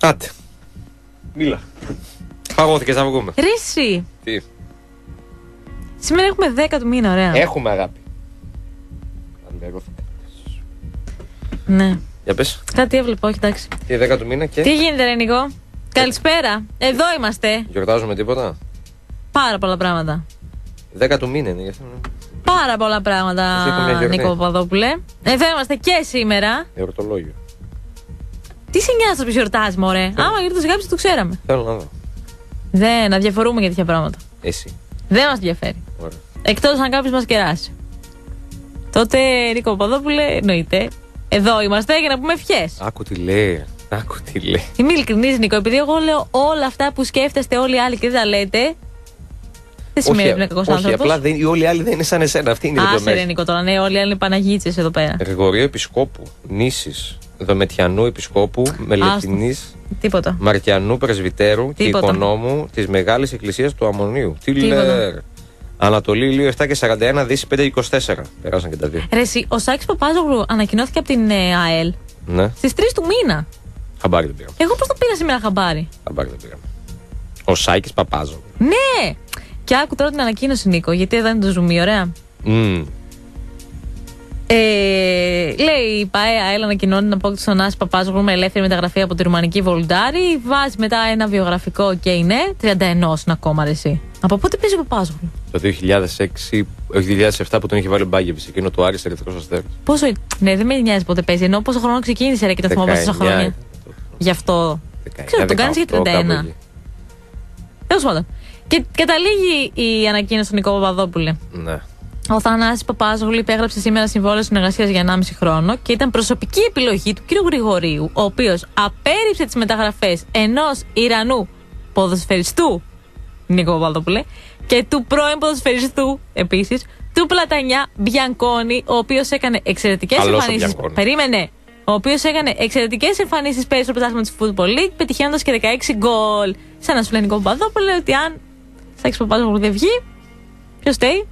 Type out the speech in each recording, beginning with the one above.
Άντε. Μίλα. Παγώθηκε να βγούμε. Ρίση. Τι; Σήμερα έχουμε 10 του μήνα, ωραία. Έχουμε αγάπη. Αλληλεγώθηκα. Ναι. Για πες. Κάτι έβλεπα, όχι εντάξει. Τι 10 του μήνα και; Τι γίνεται, ρε Νικό; Καλησπέρα. Εδώ είμαστε. γιορτάζουμε τίποτα; Πάρα πολλά πράγματα. 10 του μήνα είναι. γι' αυτό είναι. Πάρα πολλά πράγματα, Εσύ έχουμε γιορτή. Νίκο Παπαδόπουλε. Εδώ είμαστε και σήμερα. Εορτολόγιο. Τι σε νοιάζει που γιορτάζει, μωρέ; Άμα γιορτάζει κάποιος, το ξέραμε. Θέλω να δω. Δεν, να διαφορούμε για τέτοια πράγματα. Εσύ. Δεν μας ενδιαφέρει. Ωραία. Εκτός αν κάποιος μας κεράσει. Τότε, Νίκο Παπαδόπουλε, εννοείται. Εδώ είμαστε για να πούμε ευχές. Άκου τι λέει. Άκου τι λέει. Είμαι ειλικρινής, Νίκο, επειδή εγώ λέω όλα αυτά που σκέφτεστε όλοι οι άλλοι και δεν τα λέτε. Δεν σημαίνει ότι είναι κακός όχι άνθρωπος. απλά δεν, όλοι οι άλλοι δεν είναι σαν εσένα. Αυτή είναι η Άσε ρε δεδομένη. Νίκο τώρα, ναι, όλοι οι άλλοι είναι Παναγίτσε εδώ πέρα. Γρηγορίου Επισκόπου, Νήσης, Δομετιανού Επισκόπου, Μελετινής, Τίποτα. Μαρτιανού Πρεσβυτέρου και Τίποτα. οικονόμου της Μεγάλης Εκκλησίας του Αμμονίου. Τι Τίποτα. λέει. Ανατολή Ηλίου 7 και 41, Δύση 5 και 24. Περάσαν και τα δύο. Ρε, εσύ, ο Σάκης Παπάζογλου ανακοινώθηκε από την ε, ΑΕΛ Ναι, στις 3 του μήνα. χαμπάρι δεν πήραμε. Εγώ πώς το πήρα σήμερα χαμπάρι; Χαμπάρι δεν πήραμε. Ο Σάκης Παπάζο. Ναι! Και άκου τώρα την ανακοίνωση, Νίκο, γιατί εδώ είναι το ζουμί, ωραία. Mm. Ε, λέει η ΠαΕ ΑΕΛ ανακοινώνει την απόκτηση των Άση Παπάζογλου με ελεύθερη μεταγραφή από τη Ρουμανική Βολντάρη. Βάζει μετά ένα βιογραφικό και είναι 31 είναι ακόμα ρε, εσύ. Από πότε παίζει ο Παπάζογλου. Το 2006, όχι 2007 που τον είχε βάλει ο Μπάγκεβιτ, εκείνο το Άρης Ερυθρό Αστέρι. Πόσο. Ναι, δεν με νοιάζει πότε παίζει. Ενώ πόσο χρόνο ξεκίνησε ρε, και το θυμόμαστε τόσα χρόνια. Γι' αυτό. Ξέρω, τον κάνεις για 31. Τέλος πάντων. Και καταλήγει η ανακοίνωση του Νικό Παπαδόπουλε. Ναι. Ο Θανάσης Παπάζογλου υπέγραψε σήμερα συμβόλαιο συνεργασίας για 1,5 χρόνο και ήταν προσωπική επιλογή του κ. Γρηγορίου, ο οποίος απέρριψε τις μεταγραφές ενός Ιρανού ποδοσφαιριστού, Νίκο Παπαδόπουλε, και του πρώην ποδοσφαιριστού επίσης, του Πλατανιά Μπιανκόνη, ο οποίος έκανε εξαιρετικές Καλός ο εμφανίσει. Μπιανκόνη. Περίμενε. Ο οποίος έκανε εξαιρετικές εμφανίσεις πέρυσι στο πρωτάθλημα της Football League, πετυχαίνοντας και 16 γκολ. Σαν να σου λέει Νίκο Παπαδόπουλε ότι αν Σάκης Παπάζογλου δεν βγει, ποιος φταίει.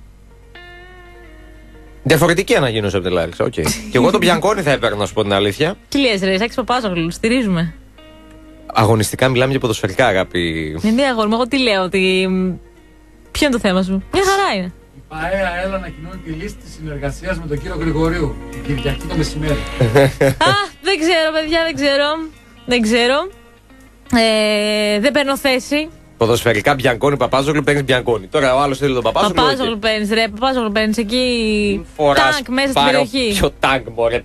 Διαφορετική ανακοίνωση από την Λάρισα. Οκ. και εγώ τον Μπιανκόνι θα έπαιρνα, να σου πω την αλήθεια. Τι λες ρε, Σάκης Παπάζογλου, στηρίζουμε. Αγωνιστικά μιλάμε για ποδοσφαιρικά αγάπη. Ναι, ναι, αγόρι μου, εγώ τι λέω, ότι. μ, Ποιο είναι το θέμα σου; Μια χαρά είναι. Η ΠαΕ ΑΕΛ ανακοινώνει τη λύση της συνεργασίας με τον κύριο Γρηγορίου την Κυριακή το μεσημέρι. Α, δεν ξέρω, παιδιά, δεν ξέρω. Δεν ξέρω. Ε, δεν παίρνω θέση. Ποδοσφαιρικά Μπιανκόνη, Παπάζογλου παίρνεις Μπιανκόνη. Τώρα ο άλλος θέλει τον Παπάζογλου. Παπάζογλου οκ. παίρνεις, ρε. Παπάζογλου παίρνεις εκεί. Φοράς Τάγκ μέσα στην πάρω περιοχή. Ποιο τάγκ, μωρέ.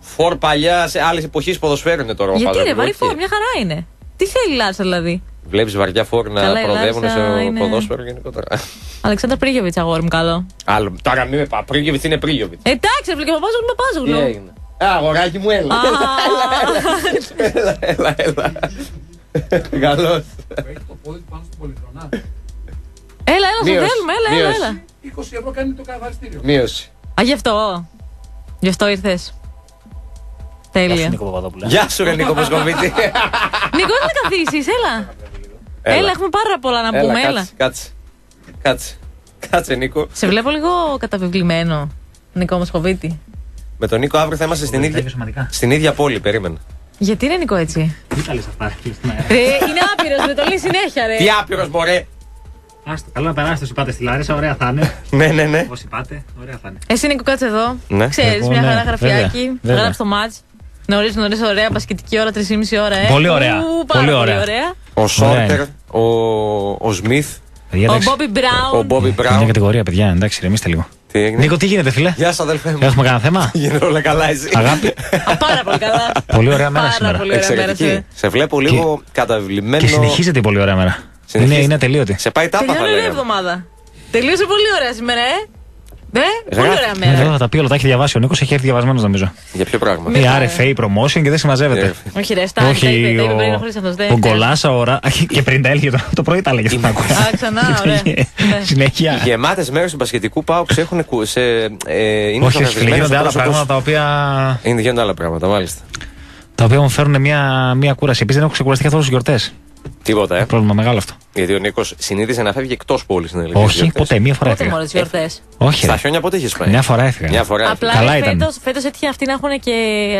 Φορ παλιά σε άλλη εποχή ποδοσφαίρου είναι τώρα ο Γιατί ρε, Παπάζογλου, βαρύ οκ. φόρ, μια χαρά είναι. Τι θέλει η Λάρσα δηλαδή; Βλέπεις βαριά φόρ να Καλά, η προοδεύουν Λάρισα στο είναι- ποδόσφαιρο γενικότερα. Αλεξάνδρ Πρίγιοβιτς, αγόρι μου, καλό. Άλλο. Τώρα μην με πα. Πρίγιοβιτς είναι Πρίγιοβιτς. Εντάξει, ρε, και Παπάζογλου, Τι Παπάζογλου. έγινε; Α, αγοράκι μου, έλα. Α, Έλα, έλα, έλα. Καλώς. Θέλουμε, έλα, έλα, μείωση. έλα. 20 ευρώ κάνει το καθαριστήριο. Μείωση. Α, γι' αυτό. Γι' αυτό ήρθες. Τέλεια. Νίκο Παπαδόπουλε. Γεια σου, ρε Νίκο Μοσκοβίτη. Νίκο, έλα να καθίσεις, έλα. Έλα, έχουμε πάρα πολλά να πούμε, έλα. κάτσε, κάτσε. Κάτσε. Κάτσε, Νίκο. Σε βλέπω λίγο καταβεβλημένο, Νικό Μοσχοβίτη. Με τον Νίκο αύριο θα είμαστε στην ίδια, σωματικά. στην ίδια πόλη. Περίμενε. Γιατί είναι Νικό έτσι; Τι τα λες αυτά, ρε, στην αέρα. Ρε, είναι άπειρος, με το λέει συνέχεια, ρε. Τι άπειρος, μωρέ. Άστο, καλό να περάσετε όσοι πάτε στη Λάρισα, ωραία θα είναι. Ναι, ναι, ναι. Όσοι πάτε, ωραία θα είναι. Εσύ Νίκο, κάτσε εδώ. Ναι. Ξέρεις, Εγώ, μια ναι, χαρά γραφιάκι. βέβαια, Θα βέβαια. γράψει το μάτ. Νωρίς, νωρίς, ωραία, μπασκετική ώρα, 3,5 ώρα, ε. Πολύ ωραία. Ου, πάρα Πολύ πολύ ωραία. ωραία. Ο Σόρτερ, Ωραία. ο, ο Σμιθ, Παιδιά, Ο εντάξει. Μπόμπι ο Μπράουν. Μπόμπι Μια Μπράουν. κατηγορία, παιδιά, εντάξει, ρεμίστε λίγο. Τι έγινε; Νίκο, τι γίνεται, φίλε; Γεια σα, αδελφέ μου. Έχουμε κανένα θέμα; Γίνεται όλα καλά, εσύ. Αγάπη. Α, Πάρα πολύ καλά. Πολύ ωραία μέρα Πάρα σήμερα. πολύ ωραία μέρα. Εξαιρετική. σε- Σε βλέπω λίγο καταβλημένο. Και συνεχίζεται η πολύ ωραία μέρα. Είναι, Συνεχίζεται. είναι ατελείωτη. Σε πάει τάπα, θα Τελειώνει η λέγαμε. εβδομάδα. Τελείωσε πολύ ωραία σήμερα, ε. Ναι, πολύ Γράφει. ωραία Ναι, Εδώ μέρα. θα τα πει όλα, τα έχει διαβάσει. Ο Νίκος έχει έρθει διαβασμένος, νομίζω. Για ποιο πράγμα; Ναι. Η RFA promotion και δεν συμμαζεύεται. Ε, Όχι, ρε, στάνει. Τα είπε, τα είπε πριν ο Χρήστος. δεν ο χρειάζεται. Γκολάσα ώρα. Και πριν τα έλεγε το, το πρωί τα έλεγε. αυτό, άκουσα. Α, ξανά, ωραία. Ναι. Συνέχεια. Γεμάτες μέρες του μπασκετικού πάουξ έχουν. κου- Σε, ε, είναι Όχι, φίλε, καταβλημένες γίνονται ο άλλα πρόσωπος. πράγματα τα οποία, Είναι γίνονται άλλα πράγματα, μάλιστα. τα οποία μου φέρουν μια, μια κούραση. Επίσης δεν έχω ξεκουραστεί καθόλου στις γιορτές. Τίποτα, ε. Πρόβλημα μεγάλο αυτό. Γιατί ο Νίκος συνήθιζε να φεύγει εκτός πόλη στην Ελλάδα. Όχι, ποτέ, μία φορά Πότε έφυγα. μόλι γιορτές; Όχι, Στα ρε. χιόνια πότε είχες πάει; Μια φορά έφυγα. Μια φορά. Απλά Καλά ήταν. φέτος, φέτος έτυχε αυτοί να έχουν και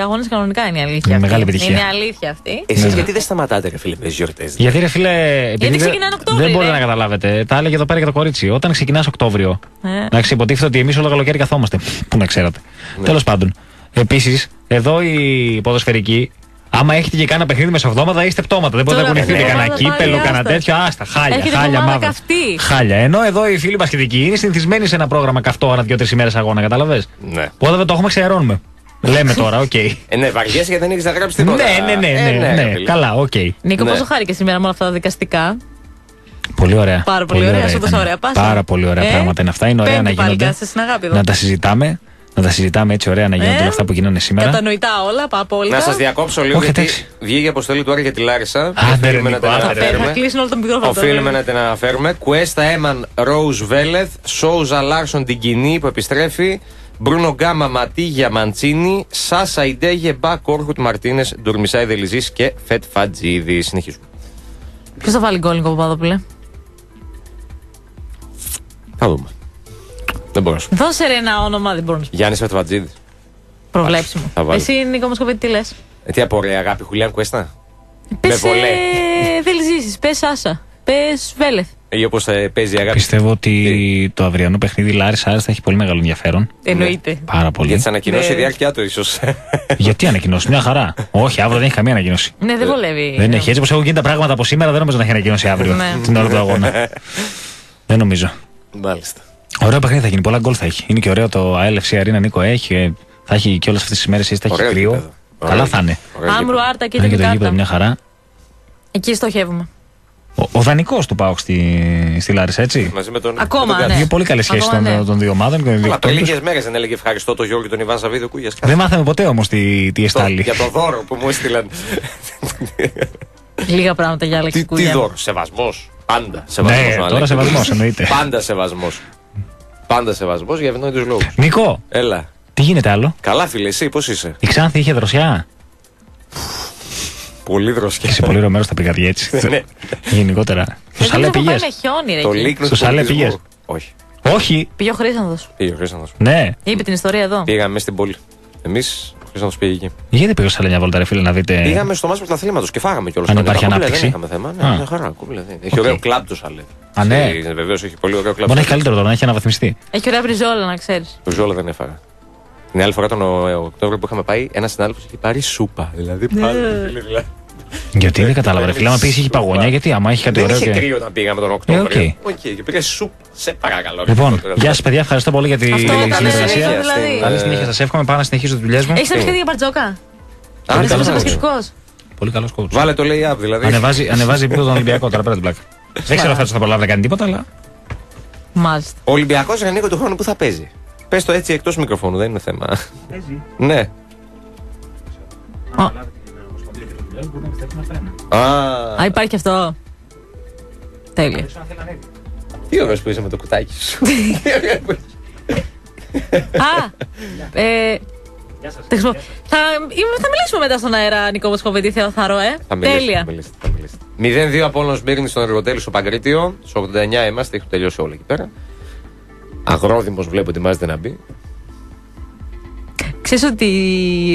αγώνες κανονικά είναι η αλήθεια. Είναι αυτή. μεγάλη επιτυχία. Είναι αλήθεια αυτή. Εσείς Ναι. γιατί δεν σταματάτε, ρε φίλε, με τις γιορτές. Γιατί ρε φίλε, επειδή δεν- ξεκινάνε Οκτώβρη, δεν μπορείτε ρε. να καταλάβετε. Τα έλεγε εδώ πέρα και το κορίτσι. Όταν ξεκινάς Οκτώβριο, Ε. εντάξει, υποτίθεται ότι εμείς όλο καλοκαίρι καθόμαστε. Πού να ξέρατε. Ναι. Τέλος πάντων. Επίσης, εδώ οι ποδοσφαιρικοί, άμα έχετε και κάνα παιχνίδι μεσοβδόματα, είστε πτώματα. Δεν μπορείτε να Τώρα, κουνηθείτε ναι. κανένα Εβδομάδα κύπελο, πάλι, κανένα άστα. τέτοιο. Άστα, χάλια, Έχετε χάλια εβδομάδα μαύρα. καυτή. Χάλια. Ενώ εδώ οι φίλοι μπασκετικοί είναι συνηθισμένοι σε ένα πρόγραμμα καυτό ανά δύο-τρει ημέρες αγώνα, κατάλαβες; Ναι. Πότε δεν το έχουμε, ξενερώνουμε. Λέμε τώρα, οκ. Ε, ναι, βαριέσαι γιατί δεν έχεις να γράψει Ναι, τίποτα. ναι, ναι, Ε, ναι, ρε ναι. φίλε. Καλά, οκ. Νίκο, Ναι. πόσο χάρηκε σήμερα με όλα αυτά τα δικαστικά; Πολύ ωραία. Πάρα πολύ ωραία, σου ήταν. δώσα ωραία πάσα. Πάρα πολύ ωραία Ε, πράγματα είναι αυτά. Είναι ωραία πέμπτη να πάλι γίνονται. κάτσε στην αγάπη εδώ. Να τα συζητάμε. Να τα συζητάμε έτσι ωραία να γίνονται Ε, όλα αυτά που γίνανε σήμερα. Κατανοητά όλα, πα απόλυτα. Να σας διακόψω λίγο Όχι, γιατί εντάξει. βγήκε η αποστολή του Άρη για τη Λάρισα. Άντε, ρε, Οφείλουμε να Νίκο, την άντε, Θα ρε. φέρει, θα αναφέρουμε. κλείσουν όλο το μικρόφωνο. Οφείλουμε τώρα. να την αναφέρουμε. Κουέστα Έμαν Ρόουζ Βέλεθ, Σόουζα Λάρσον την κοινή που επιστρέφει. Μπρούνο Γκάμα Ματίγια Μαντσίνη, Σάσα Ιντέγε Μπα Κόρχουτ Μαρτίνες, Ντουρμισάη Δελιζή και Φετ Φατζίδη. Συνεχίζουμε. Ποιος θα βάλει γκολ, Νίκο Παπαδόπουλε; Θα δούμε. Δεν μπορώ να σου πω. Δώσε ρε ένα όνομα, δεν μπορώ να σου πω. Γιάννης Φετ Φατζίδη. Προβλέψιμο. θα βάλω. Εσύ, Νίκο Μοσκοβίτη, τι λες. Ε, τι απορρέα, αγάπη, Χουλιάν Κουέστα; Πες. Με βολέ. Δεν ζήσει, πες Σάσα. Πες Βέλεθ. Ή όπως παίζει η αγάπη. Πιστεύω ότι το αυριανό παιχνίδι Λάρισα Άρης θα έχει πολύ μεγάλο ενδιαφέρον. Εννοείται. Πάρα πολύ. Για τι ανακοινώσει Ναι. η διάρκεια του, ίσως. Γιατί ανακοινώσει, μια χαρά. Όχι, αύριο δεν έχει καμία ανακοίνωση. Ναι, δεν βολεύει. Δεν έχει. Έτσι όπως έχουν γίνει τα πράγματα από σήμερα, δεν νομίζω να έχει ανακοίνωση αύριο. Ναι. Την ώρα του αγώνα. δεν νομίζω. Μάλιστα. Ωραίο παιχνίδι θα γίνει, πολλά γκολ θα έχει. Είναι και ωραίο το ALFC Arena Νίκο έχει. ε, Θα έχει και όλες αυτές τις μέρε θα έχει Ωραίο κρύο. γήπεδο. Καλά Ωραίο θα είναι. Ωραίο Άμρου, γήπεδο. Άρτα και Είναι και την το γήπεδο μια κάρτα. χαρά. Εκεί στοχεύουμε. Ο, ο δανεικό του πάω στη, στη Λάρισα, έτσι; Μαζί με τον. Ακόμα, με τον ναι. Κάτσε. Δύο πολύ καλές σχέσεις Ακόμα, των, ναι. των δύο ομάδων και των Αλλά διοκτήτων πριν τους. λίγες μέρες δεν έλεγε ευχαριστώ τον Γιώργο και τον Ιβάν Σαββίδη Κούγια. Δεν μάθαμε ποτέ όμως τι, τι εστάλει. Για το δώρο που μου έστειλαν. Λίγα πράγματα για Άλεξ τι, τι Κούγια. δώρο, σεβασμός. Πάντα σεβασμός. Ναι, τώρα σεβασμός εννοείται. Πάντα σεβασμός. Πάντα σεβασμός για ευνόητους λόγους. Νικό, Έλα. τι γίνεται άλλο; Καλά, φίλε, εσύ πώς είσαι; Η Ξάνθη είχε δροσιά; Πολύ δροσιά. Σε πολύ ωραίο μέρος τα πήγατε έτσι. Ναι. Γενικότερα. Στο Εγώ Σαλέ έχω πάει πήγες; με χιόνι, ρε. Το εκεί. λίκνο Στο του Σαλέ πολιτισμού. πήγες; Όχι. Όχι. Πήγε ο Χρήσανδος. Πήγε ο Χρήστανδο. Ναι. Είπε την ιστορία εδώ. Πήγαμε μέσα στην πόλη. Εμείς, ο Χρήστανδο πήγε εκεί. Γιατί πήγε στο Σαλέ μια βόλτα, ρε φίλε, να δείτε. Πήγαμε στο μάσο πρωταθλήματο και φάγαμε κιόλας. Αν υπάρχει ανάπτυξη. Δεν είχαμε θέμα. Α. Ναι, μια χαρά. κούμπλε, δεν. Έχει Οκ. ωραίο κλαμπ το Σαλέ. Α, ναι. Βεβαίως έχει πολύ ωραίο κλαμπ. Μπορεί να έχει καλύτερο τώρα, να έχει αναβαθμιστεί. Έχει ωραία μπριζόλα, να ξέρεις. Μπριζόλα δεν έφαγα. Την άλλη φορά τον Ο- ο Οκτώβριο που είχαμε πάει, ένας συνάδελφος είχε πάρει σούπα. Δηλαδή Ναι. πάλι. Φίλε, δηλαδή. Γιατί δεν κατάλαβα, ρε φίλε. Άμα πει έχει παγωνιά, γιατί άμα έχει κάτι Δεν ωραίο. είχε και- κρύο όταν πήγαμε τον Οκτώβριο. Ε, OK. OK, και πήγε σούπα. Σε παρακαλώ. Λοιπόν, γεια σας, παιδιά, ευχαριστώ πολύ για τη Αυτό, καλή συνεργασία. συνέχεια. δηλαδή. Καλή συνέχεια, σας εύχομαι. Πάω να συνεχίσω τις δουλειές μου. Έχεις να πει κάτι για Μπαρτζόκα; Α, Είσαι καλά, είσαι καλά. μπασκετικό. Πολύ καλός coach. Βάλε το λέει app δηλαδή. Ανεβάζει, ανεβάζει επίπεδο τον Ολυμπιακό τώρα πέρα την πλάκα. Δεν ξέρω αν θα προλάβει να κάνει τίποτα, αλλά. Μάλιστα. Ο Ολυμπιακός Ρενίκο του χρόνου που θα παίζει; Πες το έτσι εκτός μικροφώνου, δεν είναι θέμα. Ναι. Α, Α, υπάρχει αυτό. Τέλεια. τι ωραίο που είσαι με το κουτάκι σου. Α, ε, δεν ξέρω. θα, είμαι- θα μιλήσουμε μετά στον αέρα, Νικό Μοσχοβητή, Θεοθαρό, ε. Θα μιλήσετε, Τέλεια. θα μιλήσετε, θα μιλήσετε. 0-2 από όλων Σμύρνης στον εργοτέλη στο Παγκρίτιο. Στο 89 είμαστε, έχουν τελειώσει όλα εκεί πέρα. Αγρόδημος βλέπω ετοιμάζεται να μπει. Ξέρεις ότι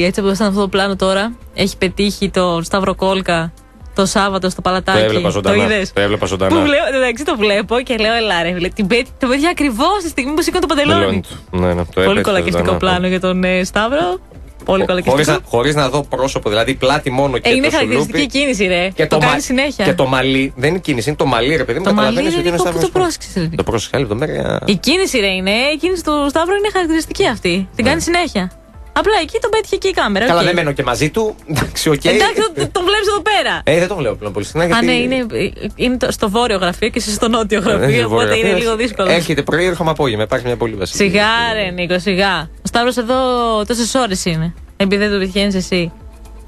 έτσι όπως ήταν αυτό το πλάνο τώρα, έχει πετύχει το Σταύρο Κόλκα το Σάββατο στο Το παλατάκι. έβλεπα ζωντανά. είδες; Το έβλεπα Που ζωντανά. βλέπω, εντάξει το βλέπω και λέω ελά ρε, φίλε, την πέτει το παιδί ακριβώς τη στιγμή που σήκω το παντελόνι. Πελώνει του. Ναι, ναι, το Πολύ έπαιξε κολακευτικό ζωντανά. πλάνο για τον ε, Σταύρο. Πολύ Χωρίς κολακευτικό. να, χωρίς να δω πρόσωπο, δηλαδή πλάτη μόνο και Ε, είναι το χαρακτηριστική σουλούπι. κίνηση, ρε. Και το, μα- κάνει συνέχεια. Και το μαλλί. Δεν είναι κίνηση, είναι το μαλλί, ρε παιδί μου. Το μαλλί καταλαβαίνεις είναι ότι είναι λίγο που Σταύρος το Κόλ. πρόσεξες, ρε. Το πρόσεξα άλλη εβδομάδα. Η κίνηση ρε είναι, η κίνηση του Σταύρου είναι χαρακτηριστική αυτή. Την κάνει συνέχεια. Απλά εκεί τον πέτυχε και η κάμερα. Ναι. Καλά, οκ. δεν μένω και μαζί του. Εντάξει, οκ. Εντάξει, τον, τον βλέπεις εδώ πέρα. Ε, δεν τον βλέπω πλέον πολύ συχνά. Α, γιατί- ναι, είναι, είναι το- στο βόρειο γραφείο και εσύ στο νότιο Ε, δεν γραφείο, είναι οπότε βόρειο. είναι λίγο δύσκολο. Έρχεται πρωί, έρχομαι απόγευμα. Υπάρχει μια πολύ βασική. Σιγά, ρε Νίκο, σιγά. Ο Σταύρος εδώ τόσες ώρες είναι. Επειδή δεν το πετυχαίνεις εσύ.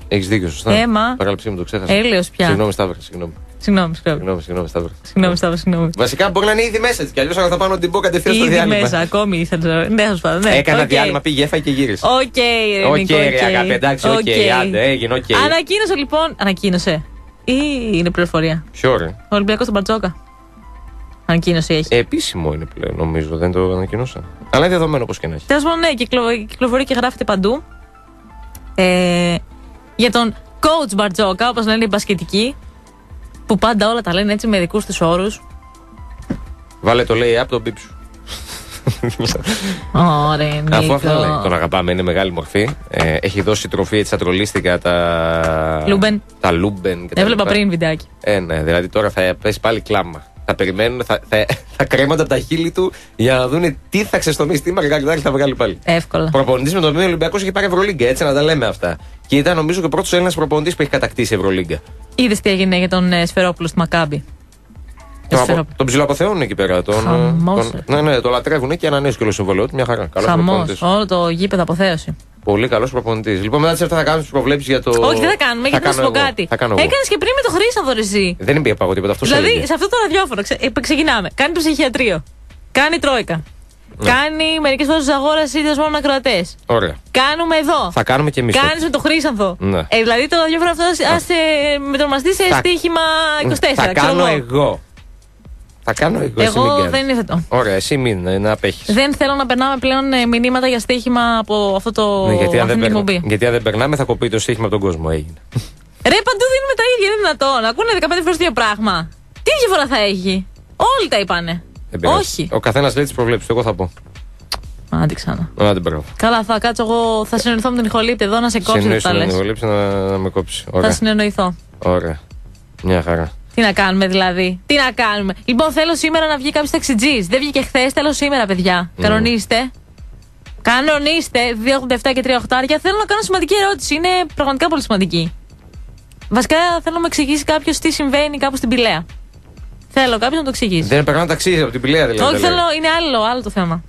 Έχεις δίκιο, σωστά. Ε, μα. Παράλειψή μου το ξέχασα. Έλεος πια. Συγγνώμη, Σταύρο. Συγγνώμη, Συγγνώμη, συγγνώμη. συγγνώμη, συγγνώμη Σταύρο. Συγγνώμη, Σταύρο, συγγνώμη. Βασικά μπορεί να είναι ήδη μέσα τη κι αλλιώς θα πάω να την πω κατευθείαν στο Ήδη διάλειμμα. μέσα, ακόμη ήθελα. Ναι, θα σου πω. Ναι, Έκανα οκ. διάλειμμα, πήγε, έφαγε και γύρισε. Οκ, ρε Οκ, Νίκο, ρε οκ. αγάπη, εντάξει, OK, OK. άντε, έγινε, οκ. Ανακοίνωσε λοιπόν. Ανακοίνωσε. ή είναι πληροφορία; Ποιο ρε; Ο Ολυμπιακός στον Μπαρτζόκα. Ανακοίνωση έχει. Ε, επίσημο είναι πλέον, νομίζω. Δεν το ανακοινώσα. Αλλά είναι δεδομένο όπως και να έχει. Τέλος πάντων, ναι, κυκλο- κυκλοφορεί και γράφεται παντού. Ε, για τον coach Μπαρτζόκα, όπως λένε οι μπασκετικοί, που πάντα όλα τα λένε έτσι με δικούς τους όρους. Βάλε το λέει από τον πίψου. Ωραία, Αφού αυτά λέει. Τον αγαπάμε, είναι μεγάλη μορφή. Ε, έχει δώσει τροφή έτσι τρολίστικα τα. Λούμπεν. Τα Λούμπεν και τα Έβλεπα λοιπά. πριν βιντεάκι. Ε, ναι, δηλαδή τώρα θα πέσει πάλι κλάμα. Θα περιμένουν, θα, θα, θα κρέμονται από τα χείλη του για να δουν τι θα ξεστομίσει, τι μαργαριτάκι θα βγάλει πάλι. Εύκολα. Προπονητής με τον οποίο ο Ολυμπιακός έχει πάρει Ευρωλίγκα, έτσι να τα λέμε αυτά. Και ήταν νομίζω και ο πρώτος Έλληνας προπονητής που έχει κατακτήσει Ευρωλίγκα. Είδες τι έγινε για τον ε, Σφερόπουλο στη Μακάμπη; Τον, απο, Σφερόπουλο. τον ψιλοαποθεώνουν εκεί πέρα. Τον, Χαμός, τον- ρε. ναι, ναι, το λατρεύουν και ανανέωσε και όλο το συμβολίο του. Μια χαρά. Καλός Χαμός. προπονητής. Όλο το γήπεδο αποθέωση. Πολύ καλός προπονητής. Λοιπόν, μετά τι 7 θα κάνουμε τις προβλέψεις για το. Όχι, δεν θα κάνουμε, γιατί να σου κάνω πω εγώ. κάτι. Θα κάνω εγώ. Έκανες και πριν με το Χρήσανδο εσύ. Δεν είπε από τίποτα αυτός. Δηλαδή, σε αυτό το ραδιόφωνο ξε- ε, ξεκινάμε. Κάνει το ψυχιατρίο. Κάνει τρόικα. Ναι. Κάνει μερικές φορές αγορά ή μόνο με ακροατές. Ωραία. Κάνουμε εδώ. Θα κάνουμε και εμείς. Κάνεις με το Χρήσανθο. Ναι. Ε, δηλαδή το ραδιόφωνο αυτό α με τρομαστεί σε Θα- στοίχημα 24. Θα ξέρω κάνω εγώ. Εγώ. Θα κάνω εγώ. εσύ μην Εγώ κάνεις. δεν υιοθετώ. Ωραία, εσύ μην ε, να απέχεις. Δεν θέλω να περνάμε πλέον ε, μηνύματα για στοίχημα από αυτό το. Ναι, γιατί, αν αυτή δεν την περνα- εκπομπή. γιατί αν δεν περνάμε θα κοπεί το στοίχημα από τον κόσμο. Έγινε. Ρε, παντού δίνουμε τα ίδια, δεν είναι δυνατόν. Ακούνε 15 φορές το ίδιο πράγμα. Τι διαφορά θα έχει; Όλοι τα είπανε. Δεν πειράζει. Όχι. Ο καθένας λέει τις προβλέψεις. Εγώ θα πω. Άντε ξανά. Να την πρόλαβα. Καλά, θα κάτσω εγώ, θα συνεννοηθώ με τον Ιχολήπτη εδώ να σε κόψει Συνήθω τα να λες. την βολέψει να, να με κόψει. Θα Ωραία. συνεννοηθώ. Ωραία. Μια χαρά. Τι να κάνουμε δηλαδή; Τι να κάνουμε; Λοιπόν, θέλω σήμερα να βγει κάποιος ταξιτζής. Δεν βγήκε χθες, θέλω σήμερα, παιδιά. Κανονίστε. Κανονίστε. 287 και 3 οχτάρια. Θέλω να κάνω σημαντική ερώτηση. Είναι πραγματικά πολύ σημαντική. Βασικά θέλω να μου εξηγήσει κάποιος τι συμβαίνει κάπου στην Πηλαία. Θέλω κάποιος να το εξηγήσει. Δεν περνάω ταξίδι από την πηλαία δηλαδή. Όχι, θέλω, είναι άλλο, άλλο το θέμα.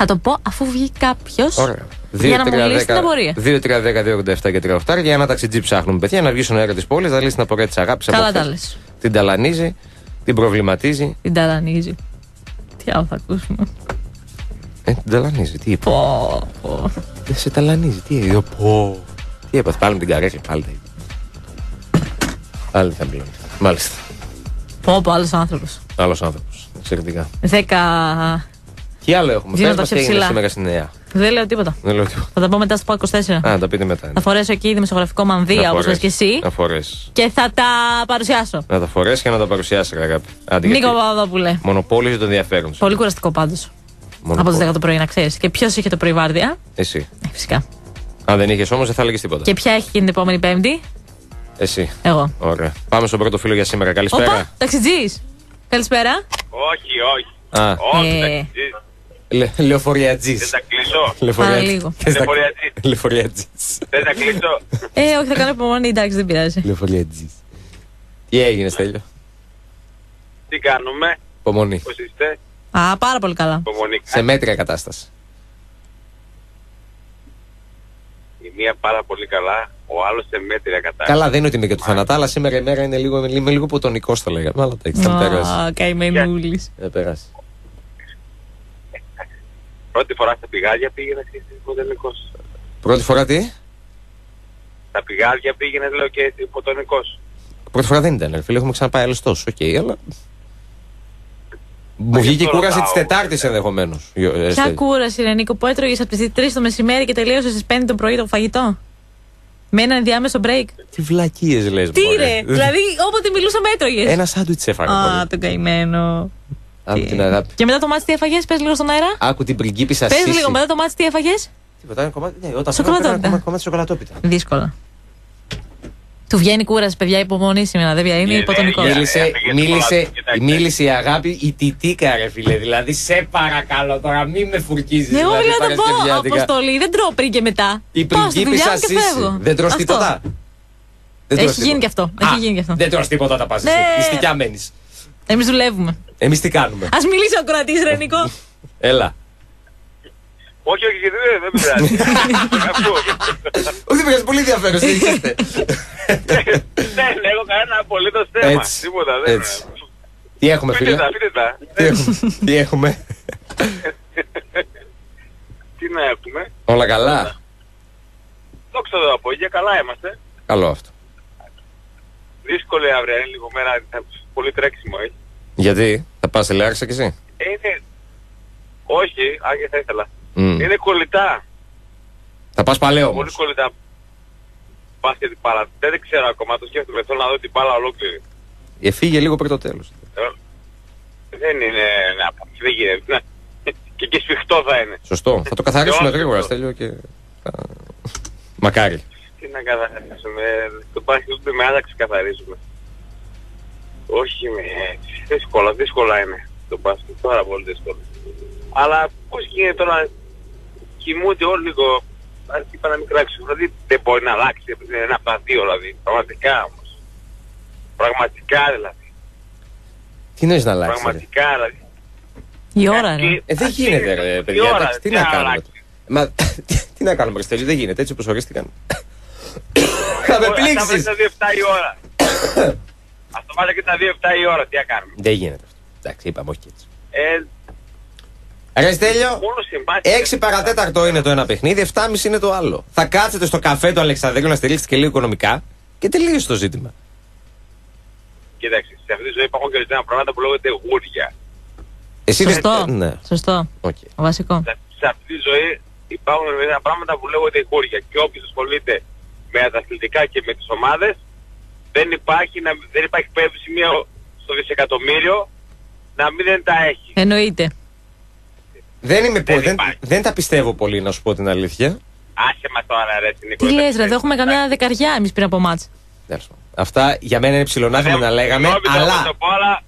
Θα το πω αφού βγει κάποιος. Ωραία. Για να μου λύσει την απορία. 2-3-10-2-87 και 3 οχτάρια για ένα ταξιτζί ψάχνουμε παιδιά να βγει στον αέρα της πόλης, να λύσει την απορία της αγάπης. Καλά τα λες. Την ταλανίζει, την προβληματίζει. Την ταρανίζει. Τι άλλο θα ακούσουμε. Ε, την ταλανίζει. Τι είπε. Πω, πω. Δεν σε ταλανίζει. Τι είπε. Πω. Τι έπαθε. Πάλι με την καρέκλα. Πάλι τα είπε. Πάλι θα μιλάμε. Μάλιστα. Πω, πω, άλλος άνθρωπος. Άλλος άνθρωπος. Εξαιρετικά. Δέκα. Τι άλλο έχουμε; Δίνω Πες τα μας τι πιο έγινε ψηλά. σήμερα στη νέα. Δεν λέω τίποτα. Δεν λέω τίποτα. Θα τα πω μετά στο ΠΑΚ 24. Α, να τα πείτε μετά. Θα φορέσω εκεί δημοσιογραφικό μανδύα Να όπως λες φορέσεις. και εσύ. Να φορέσεις. Και θα τα παρουσιάσω. Να τα φορέσεις και να τα παρουσιάσεις, αγάπη. Άντε, Νίκο γιατί Παπαδόπουλε. Μονοπόλιος το ενδιαφέρον σου. Πολύ κουραστικό πάντως. Από τις 10 το πρωί, να ξέρεις. Και ποιος είχε το πρωί βάρδια; Εσύ. Ε, φυσικά. Αν δεν είχες όμως, δεν θα έλεγες τίποτα. Και ποια έχει γίνει την επόμενη Πέμπτη; Εσύ. Εγώ. Ωραία. Πάμε στον πρώτο φίλο για σήμερα. Καλησπέρα. Όπα, ταξιτζής. Καλησπέρα. Όχι, όχι. Α, Όχι, Ε. ταξιτζής. Λε, λεωφοριατζή. Δεν τα κλείσω. Παραλίγο. Λεωφοριατζής. Λεωφοριατζή. Δεν τα κλείσω. Ε, όχι, θα κάνω υπομονή. Εντάξει, δεν πειράζει. Λεωφοριατζή. Τι έγινε, Στέλιο; Τι κάνουμε, Υπομονή. πώς είστε, Α, πάρα πολύ καλά. υπομονή. Σε μέτρια κατάσταση. Η μία πάρα πολύ καλά, ο άλλος σε μέτρια κατάσταση. Καλά, δεν είναι ότι είμαι και του θανατά, αλλά σήμερα η μέρα είναι λίγο, είμαι λίγο ποτονικό, θα λέγαμε. Αλλά εντάξει, θα περάσει. Α, καημενούλη. Θα περάσει. Πρώτη φορά στα πηγάδια πήγαινε και εσύ υποτονικός. Πρώτη φορά τι; Στα πηγάδια πήγαινε λέω και εσύ υποτονικός. Πρώτη φορά δεν ήταν, ρε φίλε. Έχουμε ξαναπάει άλλες τόσο. Οκ, αλλά. Μου βγήκε η αυτό κούραση της ρωτάω. Τετάρτη ενδεχομένως. Ποια κούραση, ρε Νίκο, που έτρωγε από τις 3 το μεσημέρι και τελείωσε στις 5 το πρωί το φαγητό; Με ένα ενδιάμεσο break; Τι βλακίες λες, Τι ρε, δηλαδή όποτε μιλούσαμε έτρωγες. Ένα σάντουιτς έφαγα. Α, πολύ. τον καημένο. Άκου την αγάπη. Και μετά το μάτι τι έφαγες, πες λίγο στον αέρα. Άκου την πριγκίπισσα Πες Σύση. λίγο μετά το μάτι τι έφαγες. Τίποτα, είναι κομμάτι. Ναι, όταν Σοκολατόπιτα. φάγαμε, κομμάτι- κομμάτι σοκολατόπιτα. Δύσκολα. Του βγαίνει κούραση, παιδιά, υπομονή σήμερα. Δεν βγαίνει, είναι Η υποτονικό. ενέργεια. Μίλησε, έφυγε μίλησε, σοκολάτα, κοιτάξτε. μίλησε η αγάπη η τιτίκα, ρε φίλε. Δηλαδή, σε παρακαλώ τώρα, μην με φουρκίζεις. Εγώ δηλαδή, μιλάω να πω Παρασκευιάτικα. αποστολή, δεν τρώω πριν και μετά. Η Πάω στη δουλειά πριγκίπισσα μου και Σύση. φεύγω. Δεν τρως Αυτό. τίποτα; Δεν Έχει τρως γίνει τίποτα. και αυτό, Α, έχει γίνει και αυτό. Δεν τρως τίποτα τα πας Ναι. εσύ. Νηστικιά μένεις. Εμείς δουλεύουμε. Εμείς τι κάνουμε; Α μιλήσει ο κρατή, ρε Νίκο. Έλα. Όχι, όχι, γιατί δεν, δεν πειράζει. Αφού. Όχι, δεν πολύ ενδιαφέρον. συνεχίστε. Δεν έχω κανένα απολύτως θέμα. Έτσι, Τίποτα, δεν έτσι. Τι έχουμε, Πείτε φίλε; τα, πείτε τα. Τι έχουμε. Τι έχουμε; Τι να έχουμε; Όλα καλά; Δόξα τω απόγεια, καλά είμαστε. Καλό αυτό. Δύσκολη αύριο, είναι λίγο μέρα, θα- πολύ τρέξιμο έχει. Γιατί, θα πας σε Λάρισα κι εσύ; Ε, Είναι... Όχι, άγια θα ήθελα. Μμ. Είναι κολλητά. Θα πας παλαιό όμως. Πολύ κολλητά. Μπάσκετ μπάλα. Δεν ξέρω ακόμα, το σκέφτομαι. Θέλω να δω την μπάλα ολόκληρη. Εφήγε λίγο πριν το τέλος. Ε, Δεν είναι... Να, δεν γίνεται. Να. Και εκεί σφιχτό θα είναι. Σωστό. Θα το καθαρίσουμε Και όχι, γρήγορα, αυτό. Στέλιο και. θα- Μακάρι. Τι να καθαρίσουμε. Το μπάσκετ ούτε με άλλα ξεκαθαρίζουμε. Όχι με έτσι. Δύσκολα, δύσκολα είναι το μπάσκετ. Πάρα πολύ δύσκολο. Αλλά πώς γίνεται τώρα κοιμούνται όλοι λίγο αρχή είπα να μην κράξεις. Δηλαδή δεν μπορεί να αλλάξει. Είναι ένα από τα δύο δηλαδή. Πραγματικά όμως. Πραγματικά δηλαδή. Τι νοεί να αλλάξει. ρε; Πραγματικά δηλαδή. Η ώρα, ρε. Και- Ε, δεν αυτή γίνεται, είναι ρε, η παιδιά. ώρα, εντάξει, τι τι να να κάνουμε; αλλάξει. Μα τι να κάνουμε, Στέλιο, δεν γίνεται έτσι όπως ορίστηκαν. Θα με Ας τα βάλει πλήξει. τα 2-7 η ώρα. Ας το βάλει και τα 2-7 η ώρα. Τι να κάνουμε. Δεν γίνεται αυτό. Εντάξει, είπαμε όχι και έτσι. Ε, Ρε Στέλιο, μόνο συμπάθεια. 6 παρατέταρτο είναι το ένα παιχνίδι, 7,5 είναι το άλλο. Θα κάτσετε στο καφέ του Αλεξανδρίου να στηρίξετε και λίγο οικονομικά και τελείωσε το ζήτημα. Κοίταξε, σε αυτή τη ζωή υπάρχουν και ορισμένα πράγματα που λέγονται γούρια. Εσύ δεν- Σωστό. ε, Ναι, Σωστό. οκ. Βασικό. Σε, σε αυτή τη ζωή υπάρχουν ορισμένα πράγματα που λέγονται γούρια. Και όποιος ασχολείται με τα αθλητικά και με τις ομάδες, δεν υπάρχει, να, δεν υπάρχει περίπτωση μία στο δισεκατομμύριο να μην δεν τα έχει. Εννοείται. Δεν, είμαι, Δεν πο- δεν, υπάρχει. δεν τα πιστεύω πολύ, να σου πω την αλήθεια. Άσε μας τώρα ρε την Τι λες ρε, εδώ έχουμε καμιά δεκαριά εμείς πριν από μάτς. Τέλος πάντων. Αυτά για μένα είναι ψηλονάθημα να λέγαμε, αλλά... αλλά, Το πω, αλλά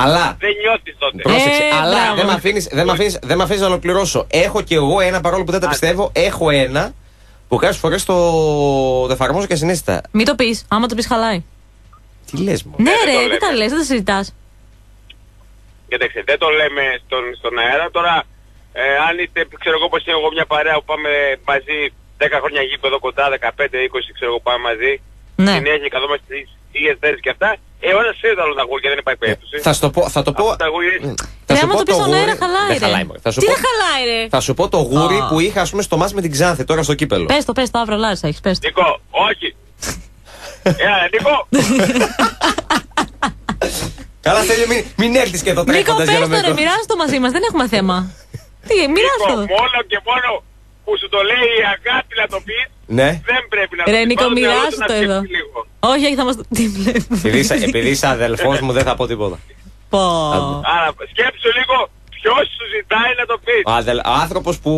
αλλά, δεν νιώθεις τότε. πρόσεξε, Ε, αλλά μπράβο. δεν με αφήνεις, δεν μ' αφήνεις, δεν μ' αφήνεις να ολοκληρώσω. Έχω και εγώ ένα, παρόλο που δεν τα Άντε. πιστεύω, έχω ένα που κάποιες φορές το, το εφαρμόζω και συνέστητα. Μην το πεις, άμα το πεις χαλάει. Τι λες μου. Ναι δεν το ρε, λέμε. δεν τα λες, δεν τα συζητάς. Κοίταξε, δεν το λέμε στον, στον αέρα. Τώρα, ε, αν είστε, ξέρω εγώ πως είναι εγώ μια παρέα που πάμε μαζί 10 χρόνια γήπεδο κοντά, 15-20 ξέρω εγώ πάμε μαζί. Ναι. Συνέχεια καθόμαστε στις ίδιες θέσεις και αυτά. Ε, όλα ξέρει τα λόγια γούρια, δεν υπάρχει περίπτωση. Θα σου το πω, θα το πω, Αυτά τα γούρια είναι- θα Ρε, σου άμα πω το πεις στον γούρι- αέρα χαλάει Δεν ρε. χαλάει, μωρέ. Θα σου Τι πω- δεν χαλάει ρε; Θα σου πω το γούρι Α. που είχα, ας πούμε, στο μάτς με την Ξάνθη τώρα στο κύπελο. Πες το, πες το, αύριο Λάρισα έχεις, πες το. Νίκο, όχι. Έλα, Νίκο. Καλά, Στέλιο, μην, μην έρθεις και εδώ Νίκο, τρέχοντας πες για το να ρε, με μοιράσου το μαζί μας, δεν έχουμε θέμα. Τι, Νίκο, μοιράσου το. μόνο και μόνο που σου το λέει η αγάπη να το πεις, Ναι. δεν πρέπει να το Ρε πεις. Νίκο, Πάνω στο μυαλό μοιράσου σου να το σκεφτείς εδώ. λίγο. Όχι, όχι, θα μας το... Τι βλέπω. Επειδή, είσαι- επειδή είσαι αδελφός μου δεν θα πω τίποτα. Πω. Άρα, σκέψου λίγο ποιος σου ζητάει να το πεις. Ο, αδελ, ο άνθρωπος που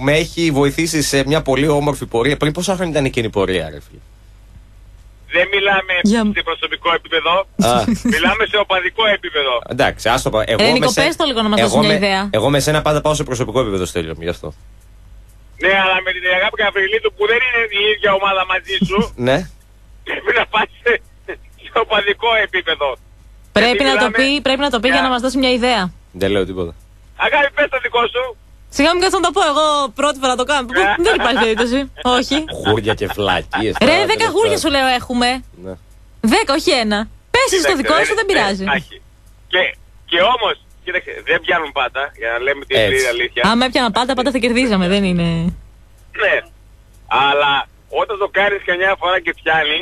με έχει βοηθήσει σε μια πολύ όμορφη πορεία. Πριν πόσα χρόνια ήταν εκείνη η πορεία, ρε φίλε; Δεν μιλάμε Για- σε προσωπικό επίπεδο. Α, Μιλάμε σε οπαδικό επίπεδο. εντάξει, άστο πω. Εγώ Ρε, με Νίκο, σε- πες το λίγο να μας εγώ δώσεις μια με- ιδέα. Εγώ με σένα πάντα πάω σε προσωπικό επίπεδο, Στέλιο μου, γι' αυτό. Ναι, αλλά με την αγάπη Γαβριλίδου που δεν είναι η ίδια ομάδα μαζί σου, Ναι. πρέπει να πας σε, σε οπαδικό επίπεδο. Πρέπει Γιατί να το μιλάμε πει, πρέπει να το πει για για- να μας δώσει μια ιδέα. Δεν λέω τίποτα. Αγάπη, πες το δικό σου. Σιγά μην κάτω να το πω εγώ πρώτη φορά το κάνω. Δεν υπάρχει περίπτωση. Όχι. Γούρια και φλακίες. Ρε, τώρα, δέκα τέλος γούρια πάντων. σου λέω έχουμε. Ναι. Δέκα, όχι ένα. Πες εσύ το Κοίταξε, δικό σου, δεν πειράζει. έχει. Και, και όμως, κοίταξε, δεν πιάνουν πάντα, για να λέμε την Έτσι. πλήρη αλήθεια. Άμα έπιανα πάντα, πάντα θα κερδίζαμε, δεν είναι. Ναι. Αλλά όταν το κάνεις καμιά φορά και πιάνει,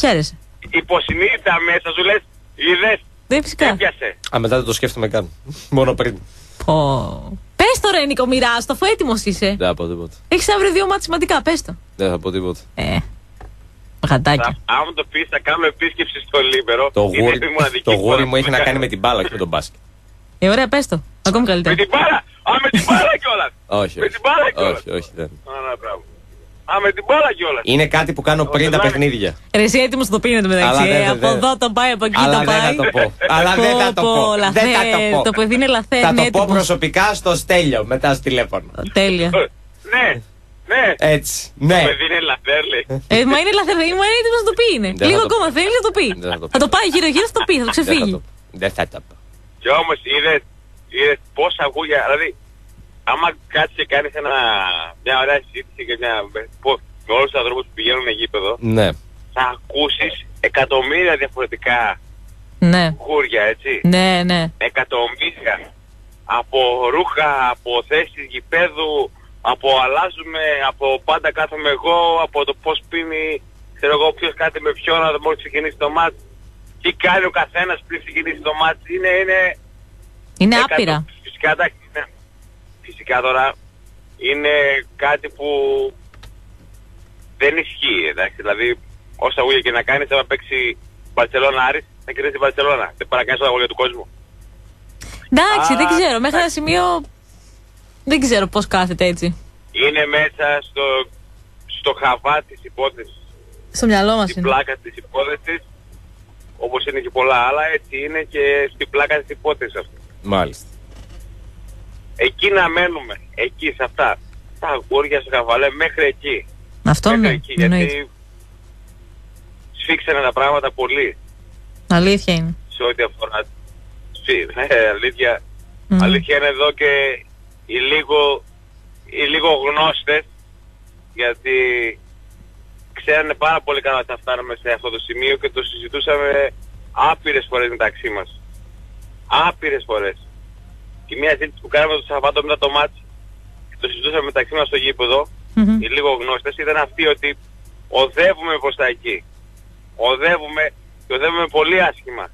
Χαίρεσαι. υποσυνείδητα μέσα σου λες, είδες, Δεν φυσικά. έπιασε. Α, μετά δεν το σκέφτομαι καν. Μόνο πριν. Πω. Πες το ρε Νίκο, μοιράσου το, αφού έτοιμος είσαι. Δεν θα πω τίποτα. Έχεις αύριο δύο μάτια σημαντικά, πες το. Δεν θα πω τίποτα. Ε, γαντάκια. Θα- Άμα το πεις θα κάνω επίσκεψη στο Λίμπερο. Το Είναι γούρι, η μοναδική το φορά γούρι που μου έχει το να κάνω. κάνει με την μπάλα και με τον μπάσκετ. Ε, ωραία, πες το. Ακόμη Με καλύτερα. την μπάλα! Α, με την μπάλα κιόλας! Όχι, Με όχι. την μπάλα κιόλας! Όχι, όχι, δεν. Α, ναι, μπράβο. Α, με την μπάλα κιόλας! Είναι κάτι που κάνω πριν τα δεν παιχνίδια. Ρε, εσύ έτοιμος το πίνετε μεταξύ. Αλλά δεν- ε, δεν- από δεν- εδώ το πάει, από εκεί Αλλά το δεν πάει. θα το πω. Αλλά δεν θα το Πω, πω. πω, Δεν θα το λαθέ. πω. Το παιδί είναι λαθές, Θα είναι το πω έτοιμος. προσωπικά στο Στέλιο μετά στο τηλέφωνο. Τέλεια. Ε, Ναι, ναι. Έτσι. Ναι. Το παιδί είναι λαθέρ, λέει. Ε, μα είναι λαθές, μα είναι έτοιμος να το πει είναι. Δεν Λίγο θα το ακόμα πω. θέλεις να το πει. Δεν θα το Θα πω. το πάει γύρω-γύρω, θα το πει, θα το Δεν θα ξεφύγει. το πω. Δεν θα το πω. Και όμως είδες, είδες πόσα γούλια, δηλαδή άμα κάτσεις και κάνεις ένα, μια ωραία συζήτηση και μια, με, πω- με όλους τους ανθρώπους που πηγαίνουν γήπεδο, Ναι. θα ακούσεις εκατομμύρια διαφορετικά Ναι, γούρια, έτσι. ναι, ναι. εκατομμύρια από ρούχα, από θέσεις γηπέδου, από αλλάζουμε, από πάντα κάθομαι εγώ, από το πώς πίνει ξέρω εγώ ποιος κάτι με ποιον να μόλις ξεκινήσει το μάτς. Τι κάνει ο καθένας πριν ξεκινήσει το μάτς. Είναι, είναι... Είναι εκατό- άπειρα. Φυσικά, εντάξει, είναι- φυσικά τώρα είναι κάτι που δεν ισχύει, εντάξει. Δηλαδή, όσα γούλια και να κάνεις, άμα παίξει Μπαρσελόνα Άρης, θα κερδίσει η Μπαρσελόνα. Δεν πάει να κάνεις όλα τα γούλια του κόσμου. Εντάξει, Α, δεν ξέρω. Μέχρι ένα σημείο δεν ξέρω πώς κάθεται έτσι. Είναι μέσα στο, στο χαβά της υπόθεσης. Στο μυαλό μας στην είναι. πλάκα της υπόθεσης, όπως είναι και πολλά άλλα, έτσι είναι και στην πλάκα της υπόθεσης αυτής. Μάλιστα. Εκεί να μένουμε, εκεί σε αυτά. Τα αγόρια στο χαβαλέ μέχρι εκεί. Αυτό μέχρι ναι, εκεί, εννοείται. γιατί σφίξανε τα πράγματα πολύ Αλήθεια είναι. σε ό,τι αφορά. Σφί- Ναι, αλήθεια. Μμμ. Αλήθεια είναι εδώ και οι λίγο, οι λίγο γνώστες, γιατί ξέρανε πάρα πολύ καλά ότι θα φτάνουμε σε αυτό το σημείο και το συζητούσαμε άπειρες φορές μεταξύ μας. Άπειρες φορές. Και μια ζήτηση που κάναμε το Σαββάτο μετά το μάτς και το συζητούσαμε μεταξύ μας στο γήπεδο, Μμμ. οι λίγο γνώστες ήταν αυτοί ότι οδεύουμε προς τα εκεί. Οδεύουμε και οδεύουμε πολύ άσχημα.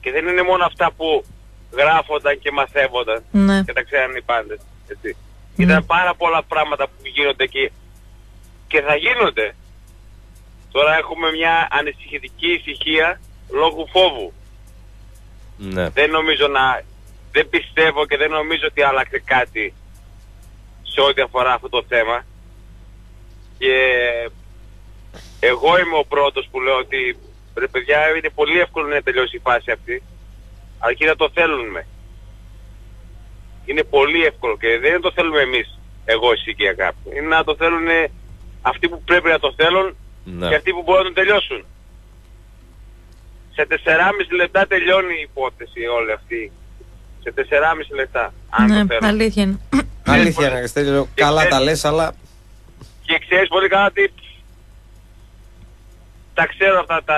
Και δεν είναι μόνο αυτά που γράφονταν και μαθεύονταν Ναι. και τα ξέραν οι πάντες. Έτσι. Ναι. Ήταν πάρα πολλά πράγματα που γίνονται και, και θα γίνονται. Τώρα έχουμε μια ανησυχητική ησυχία λόγω φόβου. Ναι. Δεν νομίζω να... Δεν πιστεύω και δεν νομίζω ότι άλλαξε κάτι σε ό,τι αφορά αυτό το θέμα. Και εγώ είμαι ο πρώτος που λέω ότι ρε παιδιά είναι πολύ εύκολο να τελειώσει η φάση αυτή αρκεί να το θέλουμε. Είναι πολύ εύκολο και δεν το θέλουμε εμείς, εγώ, εσύ και η αγάπη. Είναι να το θέλουν αυτοί που πρέπει να το θέλουν Ναι. και αυτοί που μπορούν να το τελειώσουν. Σε 4,5 λεπτά τελειώνει η υπόθεση όλη αυτή. Σε 4,5 λεπτά, αν Ναι, το θέλουν. αλήθεια είναι. Αλήθεια είναι, Αριστέλιο. Καλά ξέρεις- τα λες, αλλά Και ξέρεις πολύ καλά ότι τα ξέρω αυτά τα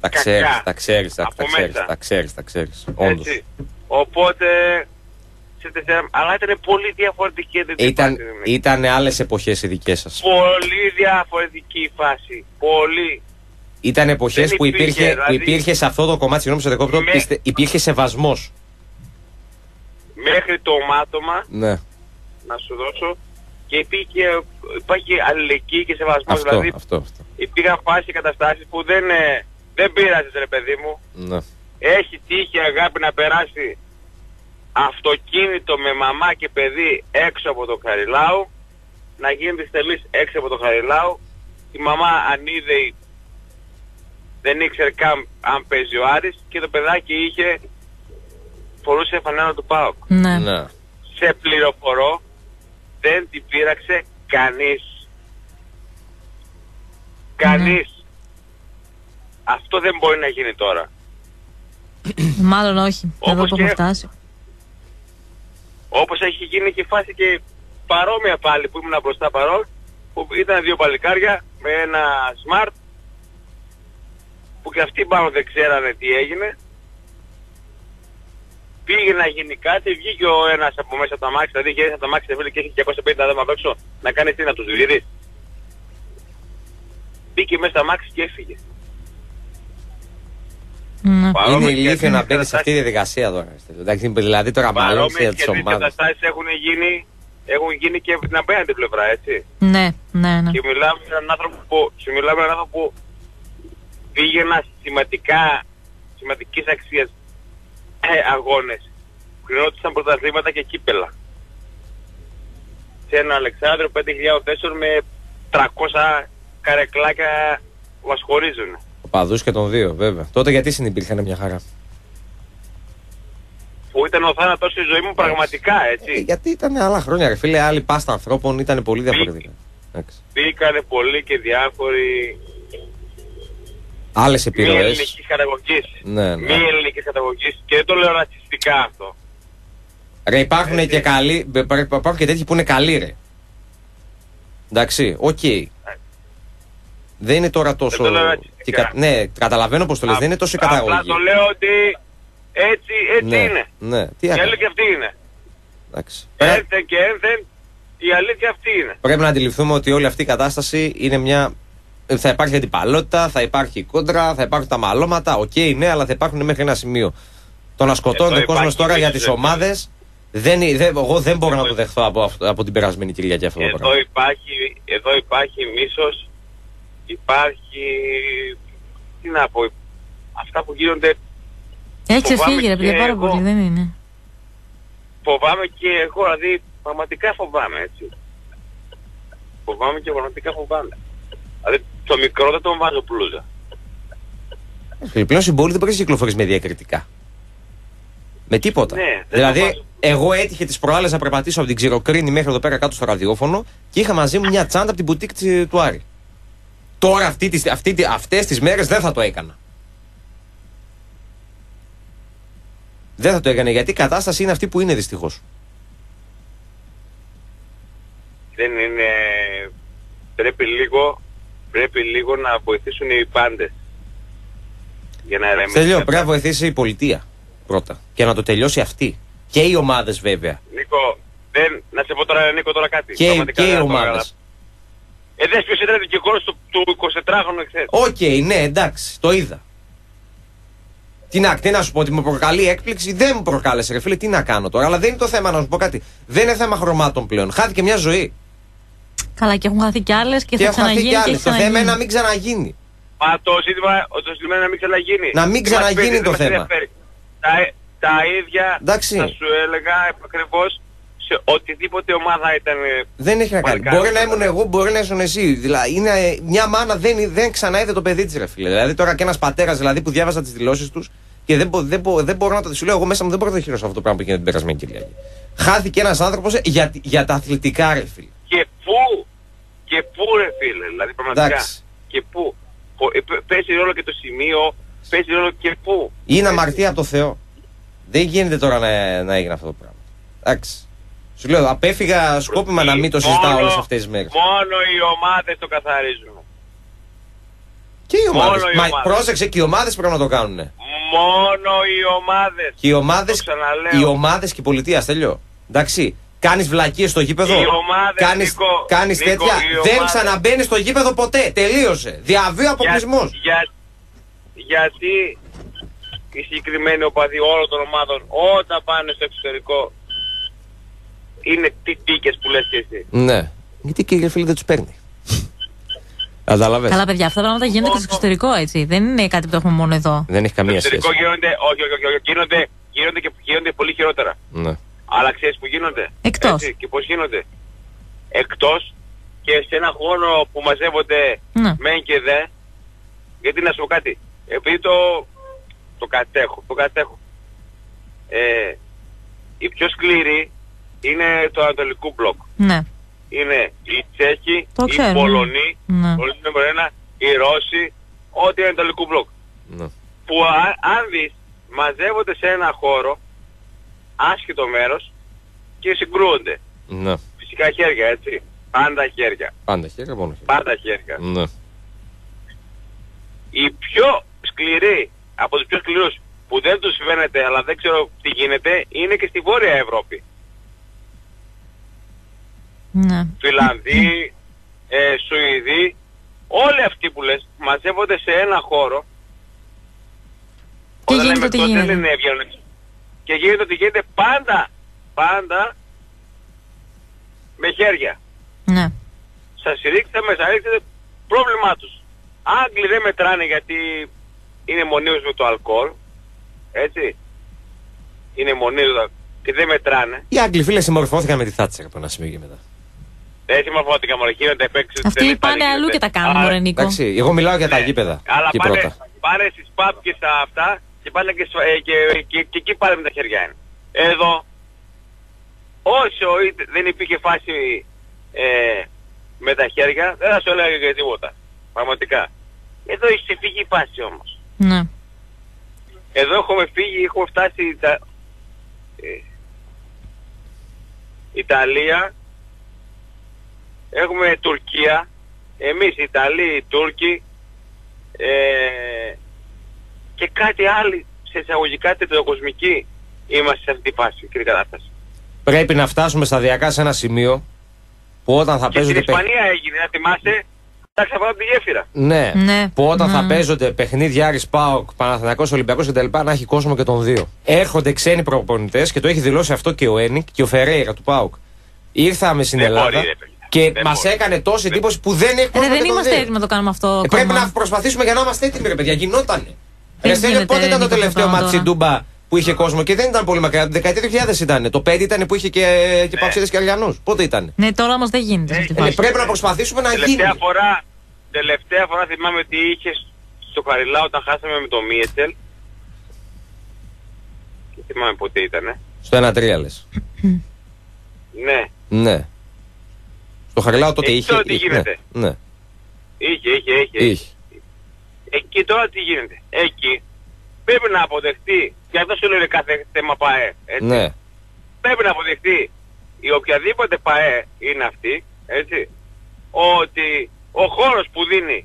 τα κακά. ξέρεις, τα ξέρεις, τα, Από τα ξέρεις, μέσα. τα ξέρεις, τα ξέρεις. Όντως. Έτσι. Οπότε, σε τεσσερα... αλλά ήταν πολύ διαφορετική η Ήταν, αντιπάθεια. ήταν άλλες εποχές οι δικές σας. Πολύ διαφορετική η φάση. Πολύ. Ήταν εποχές Δεν που υπήρχε, υπήρχε, που δηλαδή- υπήρχε σε αυτό το κομμάτι, συγγνώμη σε δεκόπτω, Με- πιστε- υπήρχε σεβασμός. Μέχρι το μάτωμα, Ναι, να σου δώσω, και υπήρχε, υπάρχει αλληλεγγύη και σεβασμός. αυτό, δηλαδή, αυτό, αυτό. υπήρχαν φάσεις και καταστάσεις που δεν, ε, δεν πειράζει, ρε παιδί μου. Ναι. Έχει τύχει αγάπη να περάσει αυτοκίνητο με μαμά και παιδί έξω από το Χαριλάου, να γίνει της τελής έξω από το Χαριλάου. Η μαμά αν είδε δεν ήξερε καν αν παίζει ο Άρης και το παιδάκι είχε φορούσε φανέλα του ΠΑΟΚ. Ναι. ναι. Σε πληροφορώ δεν την πείραξε κανείς. Κανείς. Αυτό δεν μπορεί να γίνει τώρα. Μάλλον όχι. Εδώ Όπως που έχουμε και- φτάσει. Όπως έχει γίνει και η φάση και παρόμοια πάλι που ήμουν μπροστά παρόν, που ήταν δύο παλικάρια με ένα smart, που και αυτοί πάνω δεν ξέρανε τι έγινε. Πήγε να γίνει κάτι, βγήκε ο ένας από μέσα από τα μάξι, δηλαδή γύρισε από τα μάξι φίλε και έχει 250 άτομα απ' έξω, να κάνει τι, να τους διδείς. Μπήκε μέσα στα μάξι και έφυγε. Ναι. Παρόμοιες Είναι και ηλίθιο τέτοιες να μπαίνει σε καταστάσεις- αυτή τη διαδικασία τώρα. Αριστέλιο. Εντάξει, δηλαδή τώρα μάλλον Παρόμοιες για και τις τέτοιες ομάδες. καταστάσεις έχουν γίνει, έχουν γίνει και από την απέναντι πλευρά, έτσι. Ναι, ναι, ναι. Και μιλάμε με έναν άνθρωπο που, και μιλάμε με έναν άνθρωπο που πήγαινα σημαντικά, σημαντικής αξίας ε, αγώνες. Κρινόντουσαν πρωταθλήματα και κύπελα. Σε ένα Αλεξάνδριο 5.000 θέσεων με 300 καρεκλάκια που μας χωρίζουν. Οπαδούς και των δύο, βέβαια. Τότε γιατί συνυπήρχαν μια χαρά; Που ήταν ο θάνατος στη ζωή μου πραγματικά, Ε, έτσι. γιατί ήταν άλλα χρόνια, ρε φίλε. Άλλη πάστα ανθρώπων ήταν πολύ διαφορετικά. Εντάξει. Μπήκανε πολλοί και διάφοροι Άλλες μη επιρροές. ελληνικής καταγωγής. Ναι, Μη ναι. ελληνικής καταγωγής. Και δεν το λέω ρατσιστικά αυτό. Ρε, υπάρχουν Έτσι. και καλοί, μπε- μπε- υπάρχουν και τέτοιοι που είναι καλοί, ρε. Εντάξει, οκ. Δεν είναι τώρα τόσο. το λέω ρατσιστικά. και κα- Ναι, καταλαβαίνω πώς το λες. Δεν είναι τόσο η Απλά καταγωγή. το λέω ότι έτσι, έτσι ναι, είναι. Ναι, τι Η έκανε. αλήθεια αυτή είναι. Εντάξει. Πρέ- Ένθεν και ένθεν η αλήθεια αυτή είναι. Πρέπει να αντιληφθούμε ότι όλη αυτή η κατάσταση είναι μια Ε, Θα υπάρχει αντιπαλότητα, θα υπάρχει κόντρα, θα υπάρχουν τα μαλώματα. Οκ, ναι, αλλά θα υπάρχουν μέχρι ένα σημείο. Το να σκοτώνεται ο Εδώ κόσμος υπάρχει τώρα για τις μίσος, ομάδες. Δεν, είναι- δεν, εγώ δεν μπορώ να το δεχθώ από, αυτό- από την περασμένη Κυριακή αυτό το Εδώ πράγμα. υπάρχει, εδώ υπάρχει μίσος, υπάρχει, τι να πω, αυτά που γίνονται Έχει Φοβάμαι ξεφύγει, ρε παιδιά, και πάρα εγώ. πολύ, δεν είναι. φοβάμαι και εγώ, δηλαδή πραγματικά φοβάμαι έτσι. Φοβάμαι και πραγματικά φοβάμαι. Δηλαδή το μικρό δεν τον βάζω πλούζα. Ε, Πλέον συμπόλοι δεν μπορείς να κυκλοφορείς με διακριτικά. Με τίποτα. Ναι, δεν δηλαδή, το βάζω. εγώ έτυχε τις προάλλες να περπατήσω από την Ξηροκρίνη μέχρι εδώ πέρα κάτω στο ραδιόφωνο και είχα μαζί μου μια τσάντα από την μπουτίκ της- του Άρη. Τώρα αυτή, τη- αυτή, τη- αυτές τις μέρες δεν θα το έκανα. Δεν θα το έκανε γιατί η κατάσταση είναι αυτή που είναι δυστυχώς. Δεν είναι... Πρέπει λίγο, πρέπει λίγο να βοηθήσουν οι πάντες. Για να ηρεμήσει. Τελειώ, αυτά. πρέπει να βοηθήσει η πολιτεία πρώτα και να το τελειώσει αυτή. Και οι ομάδες βέβαια. Νίκο, δεν, να σε πω τώρα Νίκο τώρα κάτι. Και, Πραγματικά και οι δεν θα το έκανα. ομάδες. Ε, δες ποιος ήταν δικηγόρος του, του 24χρονου εχθές. Οκ, ναι, εντάξει, το είδα. Τι να, τι να σου πω, ότι μου προκαλεί έκπληξη, δεν μου προκάλεσε, ρε φίλε, τι να κάνω τώρα. Αλλά δεν είναι το θέμα να σου πω κάτι. Δεν είναι θέμα χρωμάτων πλέον. Χάθηκε μια ζωή. Καλά, και έχουν χαθεί κι άλλες και, Και θα έχουν χαθεί ξαναγίνει. κι και άλλες. έχει Το θέμα είναι ξαναγίνει. να μην ξαναγίνει. Μα το ζήτημα, το ζήτημα είναι να μην ξαναγίνει. Να μην Τι μας ξαναγίνει παίζει, το δεν μας θέμα. ενδιαφέρει. Τα, τα ίδια Εντάξει. θα σου έλεγα ακριβώς σε οτιδήποτε ομάδα ήταν. ε, Δεν έχει να κάνει. Παλικάρι. Μπορεί να ήμουν εγώ, μπορεί να ήσουν εσύ. Δηλαδή, είναι, ε, μια μάνα δεν, δεν ξαναείδε το παιδί της, ρε φίλε. Δηλαδή, τώρα και ένας πατέρας δηλαδή, που διάβαζα τις δηλώσεις τους και δεν, μπο- δεν, μπο- δεν μπορώ να το. Σου λέω, εγώ μέσα μου δεν μπορώ να το χειρώσω αυτό το πράγμα που έγινε την περασμένη Κυριακή. Χάθηκε ένας άνθρωπος για, για τα αθλητικά, ρε φίλε. Και πού, και πού ρε φίλε, δηλαδή πραγματικά. Εντάξει. Και πού. Πο- ε, π- Παίζει ρόλο και το σημείο, παίζει ρόλο και πού. Είναι αμαρτία από το Θεό. Δεν γίνεται τώρα να, να έγινε αυτό το πράγμα. Εντάξει. Σου λέω, απέφυγα σκόπιμα να μην το συζητάω Μόνο- όλες αυτές τις μέρες. Μόνο οι ομάδες το καθαρίζουν. Και οι ομάδες. μόνο οι Μα ομάδες. πρόσεξε, και οι ομάδες πρέπει να το κάνουν. Μόνο οι ομάδες. Και οι ομάδε Το ξαναλέω. οι ομάδες και η πολιτεία, στέλιο. Εντάξει. Κάνεις βλακίες στο γήπεδο. Οι ομάδες, Κάνεις, Νίκο, κάνεις Νίκο, τέτοια. οι Δεν ομάδες. ξαναμπαίνεις στο γήπεδο ποτέ. Τελείωσε. Διαβίω αποκλεισμός. Για, για- γιατί οι συγκεκριμένοι οπαδοί όλων των ομάδων όταν πάνε στο εξωτερικό είναι τι τίκες που λες και εσύ. Ναι. Γιατί και οι φίλοι δεν τους παίρνει. Κατάλαβες; Καλά, παιδιά, αυτά τα πράγματα γίνονται και στο εξωτερικό, έτσι. Δεν είναι κάτι που το έχουμε μόνο εδώ. Δεν έχει Στο καμία σχέση. εξωτερικό γίνονται, όχι, όχι, όχι, όχι, γίνονται, γίνονται, και, γίνονται πολύ χειρότερα. Ναι. Αλλά ξέρεις που γίνονται; Εκτός. Έτσι, και πώς γίνονται; Εκτός και σε ένα χώρο που μαζεύονται Ναι. μεν και δε. Γιατί να σου πω κάτι. Επειδή το, το κατέχω, το κατέχω. Ε, η πιο σκληρή είναι το Ανατολικό μπλοκ. Ναι. Είναι οι Τσέχοι, Το οι ξέρουμε. Πολωνοί, Ναι. Πολωνοί νούμερο ένα, οι Ρώσοι, ό,τι είναι Ανατολικό μπλοκ. ναι. Που α- αν δεις, μαζεύονται σε ένα χώρο, άσχετο μέρος και συγκρούονται. ναι. Φυσικά χέρια, έτσι. Πάντα χέρια. Πάντα χέρια, μόνο χέρια. Πάντα χέρια. Ναι. Οι πιο σκληροί, από τους πιο σκληρούς, που δεν τους φαίνεται αλλά δεν ξέρω τι γίνεται, είναι και στη Βόρεια Ευρώπη. Ναι. Φιλανδοί, ε, Σουηδοί, όλοι αυτοί που λες μαζεύονται σε ένα χώρο. Και Όταν γίνεται λέμε ό,τι εκτός, γίνεται. Δεν είναι βγαίνουν έξω. Και γίνεται ότι γίνεται πάντα, πάντα με χέρια. Ναι. Σας ρίξτε μέσα, ρίξτε πρόβλημά τους. Άγγλοι δεν μετράνε γιατί είναι μονίους με το αλκοόλ. Έτσι. Είναι μονίους με το αλκοόλ και δεν μετράνε. Οι Άγγλοι φίλε συμμορφώθηκαν με τη Θάτσερ από ένα σημείο και μετά. Δεν συμμορφώθηκαν μωρέ, γίνονται παίξεις. Αυτοί πάνε αλλού και τα κάνουν, μωρέ Νίκο. Εντάξει, εγώ μιλάω για τα Ναι. γήπεδα. Αλλά εκεί πάνε, πρώτα. πάνε στις pub και στα αυτά και πάνε και, σφα- ε, και, και, και εκεί πάλι με τα χέρια είναι. Εδώ, όσο είτε- δεν υπήρχε φάση ε, με τα χέρια, δεν θα σου έλεγα και τίποτα. Πραγματικά. Εδώ έχει ξεφύγει η φάση όμως. Ναι. Εδώ έχουμε φύγει, έχουμε φτάσει τα... ε, Ιταλία, έχουμε Τουρκία, εμείς Ιταλοί, οι Τούρκοι ε, και κάτι άλλο σε εισαγωγικά τετροκοσμική είμαστε σε αυτή τη φάση και την κατάσταση. Πρέπει να φτάσουμε σταδιακά σε ένα σημείο που όταν θα Και στην παίζονται. παί- Ισπανία έγινε, να θυμάσαι, Εντάξει, από τη γέφυρα. Ναι. Ναι. Που όταν θα Μμμ. παίζονται παιχνίδια Άρης Πάοκ, Παναθηναϊκός Ολυμπιακός κτλ. να έχει κόσμο και των δύο. Έρχονται ξένοι προπονητές και το έχει δηλώσει αυτό και ο Ένικ και ο Φερέιρα του Πάοκ. Ήρθαμε στην Δεν Ελλάδα μπορεί, ρε παιδιά. Και Δεν μας μπορείς. έκανε τόση εντύπωση που δεν έχει Ρε, κόσμο δεν και των είμαστε δύο. έτοιμοι να το κάνουμε αυτό. Ε, πρέπει ακόμα. να προσπαθήσουμε για να είμαστε έτοιμοι, ρε παιδιά. Γινότανε. Ρε Στέλιο, γίνεται, πότε ήταν το Νίκο, τελευταίο αυτό μάτι στην τώρα. Τούμπα που είχε κόσμο και δεν ήταν πολύ μακριά. Το δεκαετία 2000 ήταν. Το 5 ήταν που είχε και, και Παοξίδε και Αριανού. Πότε ήταν; Ναι, τώρα όμως δεν γίνεται σε αυτή τη Ε, φάση. πρέπει να προσπαθήσουμε να γίνει. Τελευταία φορά, τελευταία φορά θυμάμαι ότι είχε στο Χαριλά όταν χάσαμε με το Μίετσελ. Δεν θυμάμαι πότε ήταν. Στο 1-3 λες. Ναι, Ναι. Στο Χαριλάου τότε Εκεί είχε. τώρα τι είχε, γίνεται; Ναι. ναι. είχε, είχε, είχε. Είχε. Εκεί τώρα τι γίνεται; Εκεί πρέπει να αποδεχτεί, και αυτό σου λέει κάθε θέμα ΠΑΕ, έτσι. Ναι. πρέπει να αποδεχτεί η οποιαδήποτε ΠΑΕ είναι αυτή, έτσι, ότι ο χώρος που δίνει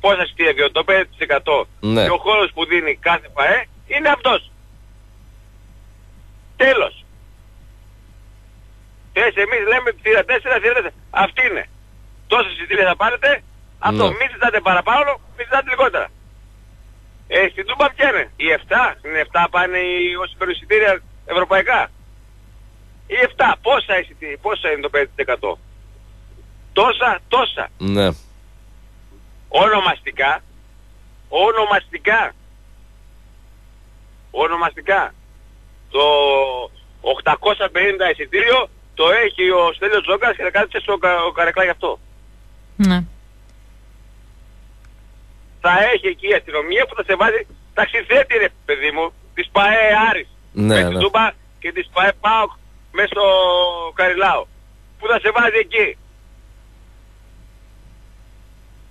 πόσα εισιτήρια, το 5% Ναι. και ο χώρος που δίνει κάθε ΠΑΕ είναι αυτός. Τέλος. Θες εμείς λέμε θύρα 4, θύρα 4. Αυτή είναι. Τόσα εισιτήρια θα πάρετε, αυτό. Ναι. Μην ζητάτε παραπάνω, μην ζητάτε λιγότερα. Ε, στην Τούμπα ποια είναι; Οι 7. Στην 7 πάνε οι όσοι παίρνουν εισιτήρια ευρωπαϊκά. Οι 7. Πόσα εισιτήρια, πόσα είναι το 5%. Τόσα, τόσα. Ναι. Ονομαστικά. Ονομαστικά. Ονομαστικά. Το 850 εισιτήριο το έχει ο Στέλιος Τζόκας και θα κάτσε στο κα- ο Καρεκλά γι' αυτό. Ναι. Θα έχει εκεί η αστυνομία που θα σε βάζει ταξιθέτη ρε παιδί μου της ΠαΕ Άρης. Ναι, με ναι. την Τούμπα και της ΠαΕ ΠΑΟΚ μέσα στο Καριλάο. Που θα σε βάζει εκεί.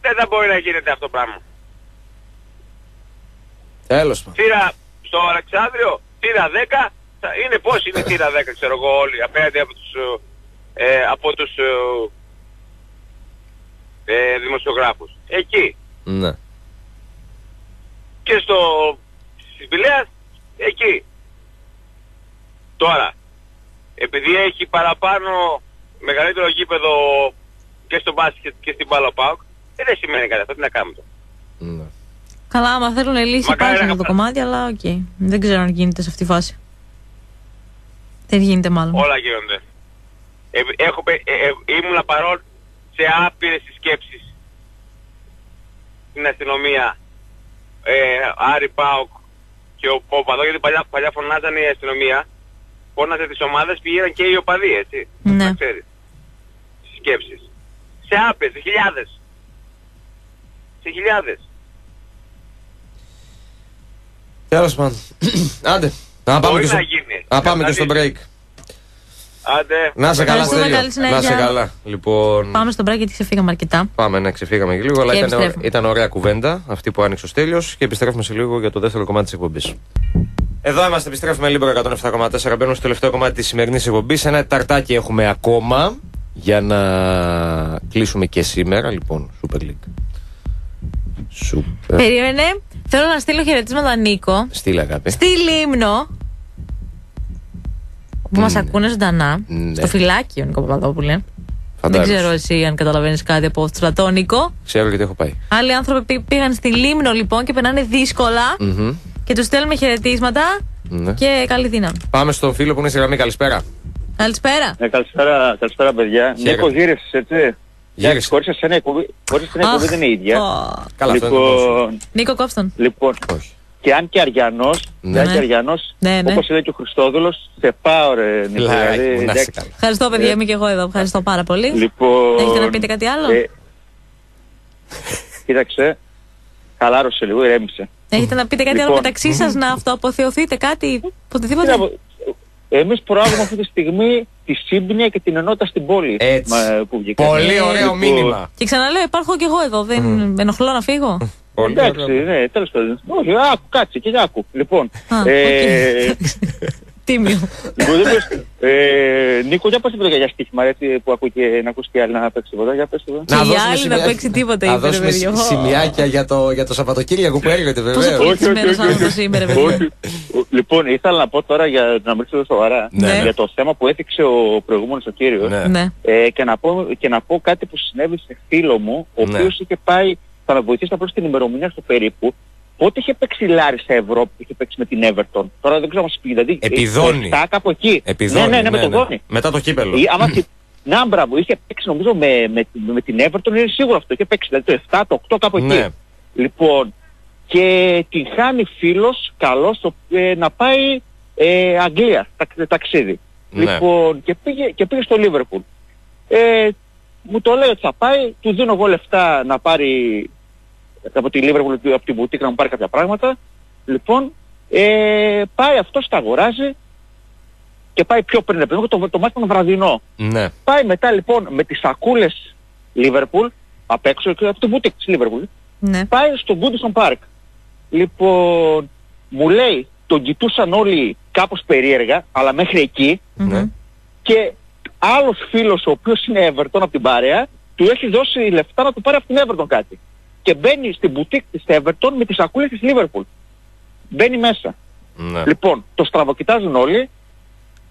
Δεν θα μπορεί να γίνεται αυτό το πράγμα. Τέλος πάντων. θύρα στο Αλεξάνδριο, θύρα 10, θα είναι πώς είναι θύρα 10 ξέρω εγώ όλοι απέναντι από τους, ε, από τους ε, ε, δημοσιογράφους. Εκεί Ναι. και στο στις Βιλέας, εκεί. Τώρα, επειδή έχει παραπάνω μεγαλύτερο γήπεδο και στο μπάσκετ και στην μπάλα ΠΑΟΚ, ε, δεν σημαίνει κάτι αυτό, τι να κάνουμε τώρα. ναι. Καλά, άμα θέλουν λύση Μακάρι υπάρχει να αυτό το κάνουν. κομμάτι, αλλά οκ. Δεν ξέρω αν γίνεται σε αυτή τη φάση. Δεν γίνεται μάλλον. Όλα γίνονται. Ε, έχω, πε- ε, ε, ήμουν παρόν σε άπειρες συσκέψεις στην αστυνομία ε, Άρη Πάοκ και ο, ο Παδό, γιατί παλιά, παλιά φωνάζανε η αστυνομία φώναζε τις ομάδες πήγαιναν και οι οπαδοί έτσι Ναι. να ξέρεις συσκέψεις σε άπειρες, σε χιλιάδες σε χιλιάδες Τέλος πάντων. Άντε. Να πάμε Μπορεί και στο, να γίνει. να πάμε και στο Δηλαδή, break. Άντε Να σε καλά, Ευχαριστούμε, Στέλιο. καλή συνέχεια. Να σε καλά. Λοιπόν, Πάμε στον break γιατί ξεφύγαμε αρκετά. πάμε να ξεφύγαμε και λίγο, αλλά Και ήταν, επιστρέφουμε. ήταν ωραία κουβέντα αυτή που άνοιξε ο Στέλιος και επιστρέφουμε σε λίγο για το δεύτερο κομμάτι της εκπομπής. Εδώ είμαστε, επιστρέφουμε λίγο 107,4. Μπαίνουμε στο τελευταίο κομμάτι της σημερινής εκπομπής. Ένα ταρτάκι έχουμε ακόμα για να κλείσουμε και σήμερα. Λοιπόν, Super League. Super. Περίμενε. Θέλω να στείλω χαιρετίσματα Νίκο. Στείλ αγάπη. Στη Λίμνο. Που μας Ναι. ακούνε ζωντανά. Ναι. Στο φυλάκιο, Νίκο Παπαδόπουλε. Δεν Φαντάζομαι. ξέρω εσύ αν καταλαβαίνεις κάτι από το στρατό, Νίκο. Ξέρω γιατί έχω πάει. Άλλοι άνθρωποι πή- πήγαν στη Λίμνο λοιπόν και περνάνε δύσκολα. Μμμ. Και τους στέλνουμε χαιρετίσματα Ναι. και καλή δύναμη. Πάμε στον φίλο που είναι στη γραμμή. Καλησπέρα. Καλησπέρα. Ναι, καλησπέρα, καλησπέρα παιδιά. Χαίρετε. Νίκο γύρισες έτσι. Γύρισε. Χωρίς εσένα η εκπομπή, χωρίς εσένα η εκπομπή Αχ, δεν είναι η ίδια. ω. Καλά, αυτό είναι το λοιπόν, Νίκο Κόψτον. λοιπόν, Όχι. Και αν και Αριανός, Ναι. και αν και Ναι. Αριανός, Ναι, ναι. όπως λέει και ο Χριστόδουλος, σε πάω ρε Νίκο. Φιλαράκι δηλαδή, μου, να είσαι εντάξει. καλά. Ευχαριστώ, παιδιά, είμαι και εγώ εδώ. Ευχαριστώ πάρα πολύ. Λοιπόν, Έχετε να πείτε κάτι άλλο; ε, κοίταξε, χαλάρωσε λίγο, ηρέμησε. Έχετε να πείτε κάτι άλλο Λοιπόν. μεταξύ σας να αυτοαποθεωθείτε κάτι, Τι οτιδήποτε. να πω, Εμείς προάγουμε αυτή τη στιγμή τη σύμπνοια και την ενότητα στην πόλη Έτσι. μα, που βγήκαμε. Πολύ ωραίο Λοιπόν, μήνυμα. Και ξαναλέω, υπάρχω κι εγώ εδώ. Δεν ενοχλώ να φύγω. Πολύ Εντάξει, ωραίο. ναι, τέλος πάντων. Όχι, άκου, κάτσε και άκου. Λοιπόν, Α, ε, οκ. Τίμιο. Λοιπόν, δεν πες- ε, Νίκο, για πες τίποτα για στοίχημα, έτσι, που ακούγεται να ακούσει και άλλη να παίξει τίποτα. Για πες τίποτα. Και η δώσουμε άλλη σημεία- να παίξει τίποτα, Να είπε, ρε δώσουμε παιδί. σι- Ω. σημειάκια για το, για το Σαββατοκύριακο που έρχεται Πόσο βεβαίως. πολιτισμένος όχι, όχι, άνθρωπος όχι. σήμερα, παιδί. Όχι. Λοιπόν, ήθελα να πω τώρα για να μιλήσω σοβαρά Ναι. για το θέμα που έθιξε ο προηγούμενος ο κύριος Ναι. Ναι. ε, και, να πω, και να πω κάτι που συνέβη σε φίλο μου, ο Ναι. οποίος είχε πάει, θα με βοηθήσει να πω την ημερομηνία στο περίπου, πότε είχε παίξει Λάρισα Ευρώπη που είχε παίξει με την Everton. Τώρα δεν ξέρω αν μας πει, δηλαδή Επιδόνη. 7 κάπου εκεί. Επιδόνη, ναι, ναι, ναι, με τον Δόνη. Μετά το κύπελο. Ή, άμα θυ- Να, μπράβο, είχε παίξει νομίζω με, με, με την Everton, είναι σίγουρο αυτό. Είχε παίξει δηλαδή το 7, το 8 κάπου Ναι. εκεί. Λοιπόν, και την χάνει φίλος καλός το- ε, να πάει ε, Αγγλία, ταξ- ταξίδι. Ναι. Λοιπόν, και πήγε, και πήγε στο Λίβερπουλ. Ε, μου το λέει ότι θα πάει, του δίνω εγώ λεφτά να πάρει από τη Λίβερπουλ, από την μπουτίκα να μου πάρει κάποια πράγματα. Λοιπόν, ε, πάει αυτός, τα αγοράζει και πάει πιο πριν, επειδή το, το μάτι ήταν βραδινό. Ναι. Πάει μετά λοιπόν με τις σακούλες Λίβερπουλ, απ' έξω και από την μπουτίκ της Λίβερπουλ, Ναι. πάει στο Goodison Park. Λοιπόν, μου λέει, τον κοιτούσαν όλοι κάπως περίεργα, αλλά μέχρι εκεί, ναι. και άλλος φίλος ο οποίος είναι Everton από την παρέα, του έχει δώσει λεφτά να του πάρει από την Everton κάτι. Και μπαίνει στην μπουτίκ της Everton με τις σακούλες της Liverpool. Μπαίνει μέσα. ναι. Λοιπόν, το στραβοκοιτάζουν όλοι.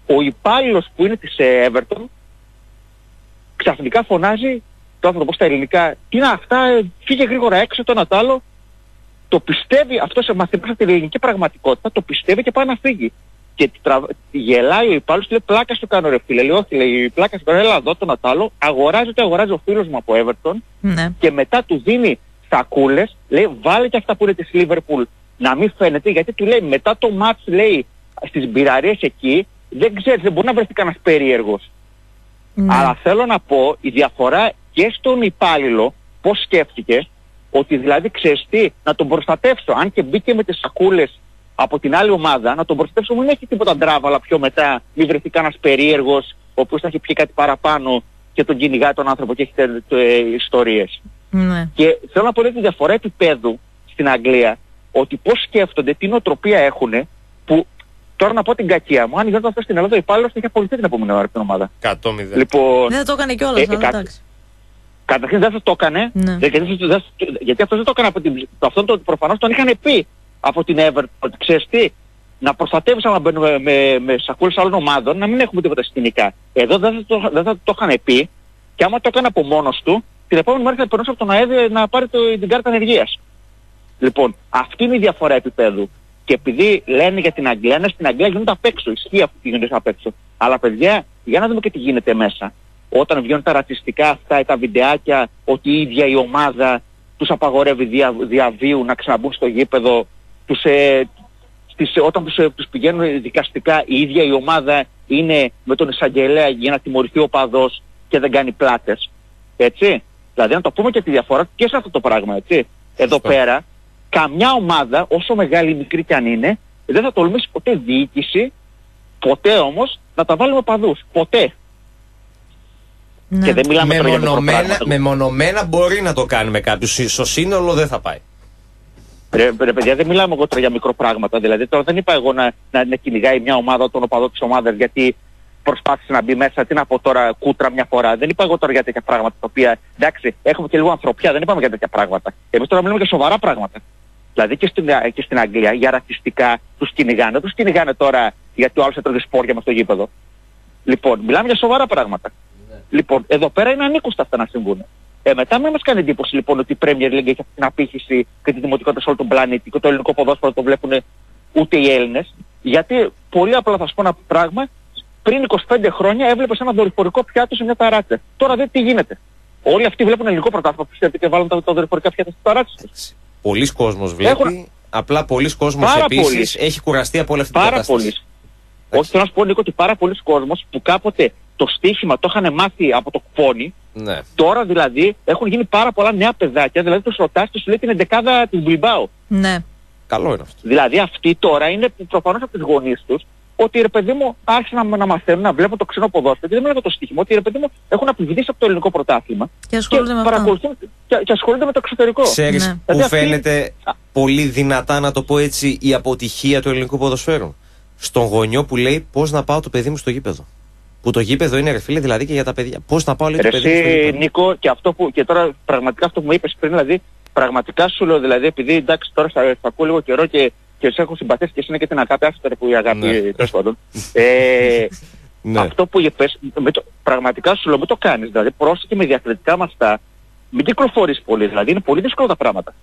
Ο υπάλληλος που είναι της ε, Everton ξαφνικά φωνάζει το άνθρωπο στα ελληνικά τι είναι αυτά, ε, φύγε γρήγορα έξω το ένα το άλλο. Το πιστεύει, αυτό σε μαθημάς από την ελληνική πραγματικότητα, το πιστεύει και πάει να φύγει. Και τη τραβ... γελάει ο υπάλληλος, του λέει πλάκα στο κάνω ρε φίλε. Λέει όχι, λέει πλάκα στο κάνω, έλα εδώ το ένα το άλλο. Αγοράζει ό,τι αγοράζει ο φίλος μου από Everton Ναι. και μετά του δίνει σακούλες, λέει βάλε και αυτά που είναι της Liverpool να μην φαίνεται γιατί του λέει μετά το match λέει στις μπειραρίες εκεί δεν ξέρεις, δεν μπορεί να βρεθεί κανένας περίεργος. Ναι. Αλλά θέλω να πω η διαφορά και στον υπάλληλο πώς σκέφτηκες ότι δηλαδή ξέρεις τι, να τον προστατεύσω αν και μπήκε με τις σακούλες από την άλλη ομάδα να τον προστατεύσω μην έχει τίποτα ντράβα αλλά πιο μετά μην βρεθεί κανένας περίεργος ο οποίος θα έχει πιει κάτι παραπάνω και τον κυνηγάει τον άνθρωπο και έχει τε- τε- ιστορίες. Ναι. Και θέλω να πω λέει, τη διαφορά επίπεδου στην Αγγλία, ότι πώς σκέφτονται, τι νοοτροπία έχουν, που τώρα να πω την κακία μου, αν γινόταν αυτό στην Ελλάδα, ο υπάλληλος θα είχε απολυθεί την επόμενη ώρα από την ομάδα. 100-0. Λοιπόν, Δεν θα το έκανε κιόλας, Ε, αλλά κα- εντάξει. καταρχήν δεν θα το έκανε, Ναι. δεν- γιατί, δεν- δεν- γιατί αυτός δεν το έκανε από την... Αυτό το, προφανώς τον είχαν πει από την Everton, ότι ξέρεις τι, να προστατεύεις άμα μπαίνουμε με, με σακούλες άλλων ομάδων, να μην έχουμε τίποτα σκηνικά. Εδώ δεν θα το, δεν θα το είχαν πει και άμα το έκανε από μόνος του, την επόμενη μέρα θα περνούσε από τον ΑΕΔ να πάρει το, την κάρτα ανεργίας. Λοιπόν, αυτή είναι η διαφορά επίπεδου. Και επειδή λένε για την Αγγλία, ναι, στην Αγγλία γίνονται απ' έξω. Ισχύει αυτό που γίνεται απ' έξω. Αλλά παιδιά, για να δούμε και τι γίνεται μέσα. Όταν βγαίνουν τα ρατσιστικά αυτά ή τα βιντεάκια ότι η ίδια η ομάδα τους απαγορεύει δια, διαβίου να ξαναμπούν στο γήπεδο, τους, ε, στις, όταν τους, ε, τους πηγαίνουν δικαστικά η ίδια η ομάδα είναι με τον εισαγγελέα για να τιμωρηθεί ο παδός και δεν κάνει πλάτες. Έτσι. Δηλαδή να το πούμε και τη διαφορά και σε αυτό το πράγμα. Έτσι. Εδώ Σωστό. πέρα καμιά ομάδα όσο μεγάλη ή μικρή κι αν είναι δεν θα τολμήσει ποτέ διοίκηση ποτέ όμως να τα βάλουμε παδούς. Ποτέ. Ναι. Και δεν μιλάμε τώρα για Μεμονωμένα, μικροπράγματα. μεμονωμένα μπορεί να το κάνει με κάποιους. Στο σύνολο δεν θα πάει. Ρε, ρε παιδιά, δεν μιλάμε εγώ τώρα για μικροπράγματα. Δηλαδή, τώρα δεν είπα εγώ να, να, να κυνηγάει μια ομάδα τον οπαδό της ομάδας γιατί προσπάθησε να μπει μέσα. Τι να πω τώρα, κούτρα μια φορά. Δεν είπα εγώ τώρα για τέτοια πράγματα τα οποία εντάξει, έχουμε και λίγο ανθρωπιά. Δεν είπαμε για τέτοια πράγματα. Εμείς τώρα μιλάμε για σοβαρά πράγματα. Δηλαδή και στην, και στην Αγγλία για ρατσιστικά τους κυνηγάνε. Δεν τους κυνηγάνε τώρα γιατί ο άλλος έτρωγε σπόρια μες στο γήπεδο. Λοιπόν, μιλάμε για σοβαρά πράγματα. Λοιπόν, εδώ πέρα είναι ανήκουστα αυτά να συμβούν. Ε, μετά μην μας κάνει εντύπωση λοιπόν ότι η Premier League έχει αυτή την απήχηση και τη δημοτικότητα σε όλο τον πλανήτη και το ελληνικό ποδόσφαιρο το βλέπουν ούτε οι Έλληνες. Γιατί πολύ απλά θα σου πω ένα πράγμα. Πριν 25 χρόνια έβλεπες ένα δορυφορικό πιάτο σε μια ταράτσα. Τώρα δεν τι γίνεται. Όλοι αυτοί βλέπουν ελληνικό πρωτάθλημα πιστεύετε και βάλουν τα, τα δορυφορικά πιάτα στι ταράτσε του. Πολλοί κόσμος βλέπει. Έχουν- Απλά πολλοί κόσμος Πάρα επίσης πολλοί. έχει κουραστεί από όλη αυτή την Πάρα κατάσταση. πολλοί. Όχι, θέλω να σου πω Νίκο ότι πάρα πολλοί κόσμος που κάποτε το στοίχημα το είχαν μάθει από το κουπόνι, Ναι. τώρα δηλαδή έχουν γίνει πάρα πολλά νέα παιδάκια, δηλαδή τους ρωτάς και σου λέει την εντεκάδα του Μπιλμπάου. Ναι. Καλό είναι αυτό. Δηλαδή αυτοί τώρα είναι προφανώς από τις γονείς τους ότι ρε παιδί μου άρχισαν να, να μαθαίνουν να βλέπουν το ξένο ποδόσφαιρο και δεν μιλάω για το στοίχημα, ότι ρε παιδί μου έχουν απειβδίσει από το ελληνικό πρωτάθλημα Και ασχολούνται με αυτό. παρακολουθούν και, και ασχολούνται με το εξωτερικό. Ξέρεις Ναι. που Δηλαδή αυτή- φαίνεται πολύ δυνατά να το πω έτσι η αποτυχία του ελληνικού ποδοσφαίρου; στον γονιό που λέει πώς να πάω το παιδί μου στο γήπεδο. Που το γήπεδο είναι ρε φίλε, δηλαδή και για τα παιδιά. Πώς να πάω λέει, Ρε το παιδί μου στο εσύ, γήπεδο; Νίκο, και, αυτό που, και τώρα πραγματικά αυτό που μου είπες πριν, δηλαδή, πραγματικά σου λέω, δηλαδή, επειδή εντάξει τώρα θα, θα ακούω λίγο καιρό και, και σε έχω συμπαθήσει και εσύ είναι και την αγάπη, άφηστε ρε που η αγάπη, Ναι. τέλος πάντων. Ε, Ναι. Αυτό που είπες, με το, πραγματικά σου λέω, μην το κάνεις, δηλαδή, πρόσεχε με διακριτικά με αυτά, μην κυκλοφορείς πολύ, δηλαδή, είναι πολύ δύσκολα τα πράγματα.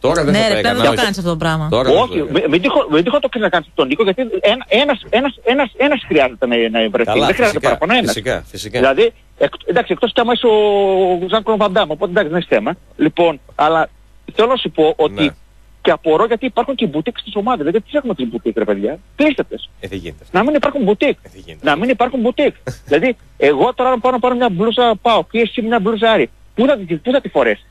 Τώρα δεν Ναι, θα το ρε, πλέον έκανα. δεν το όχι. κάνεις αυτό το πράγμα. Τώρα δεν θα το Όχι, έκανα. μην, μην, τυχο, μην τυχόν το να κάνεις τον Νίκο, γιατί ένα, ένας, ένας, ένας, ένας χρειάζεται να, να βρεθεί, Καλά, δεν χρειάζεται φυσικά, παραπάνω ένας. φυσικά, φυσικά. Δηλαδή, εκ, εντάξει, εκτός κι άμα είσαι ο Ζαν Κλον οπότε εντάξει δεν έχει θέμα. Λοιπόν, αλλά θέλω να σου πω ότι Ναι. και απορώ γιατί υπάρχουν και μπουτίκ στις ομάδες. Δηλαδή, τι έχουμε τις μπουτίκ, ρε παιδιά; Κλείστε τες. Ε, δεν γίνεται. Να μην υπάρχουν μπουτίκ. Ε, δεν γίνεται. Να μην υπάρχουν μπουτίκ. δηλαδή, εγώ τώρα να πάω να πάρω μια μπλούζα πάω και εσύ μια μπλούζα άρη. Πού θα, τη- πού θα τη φορέσεις;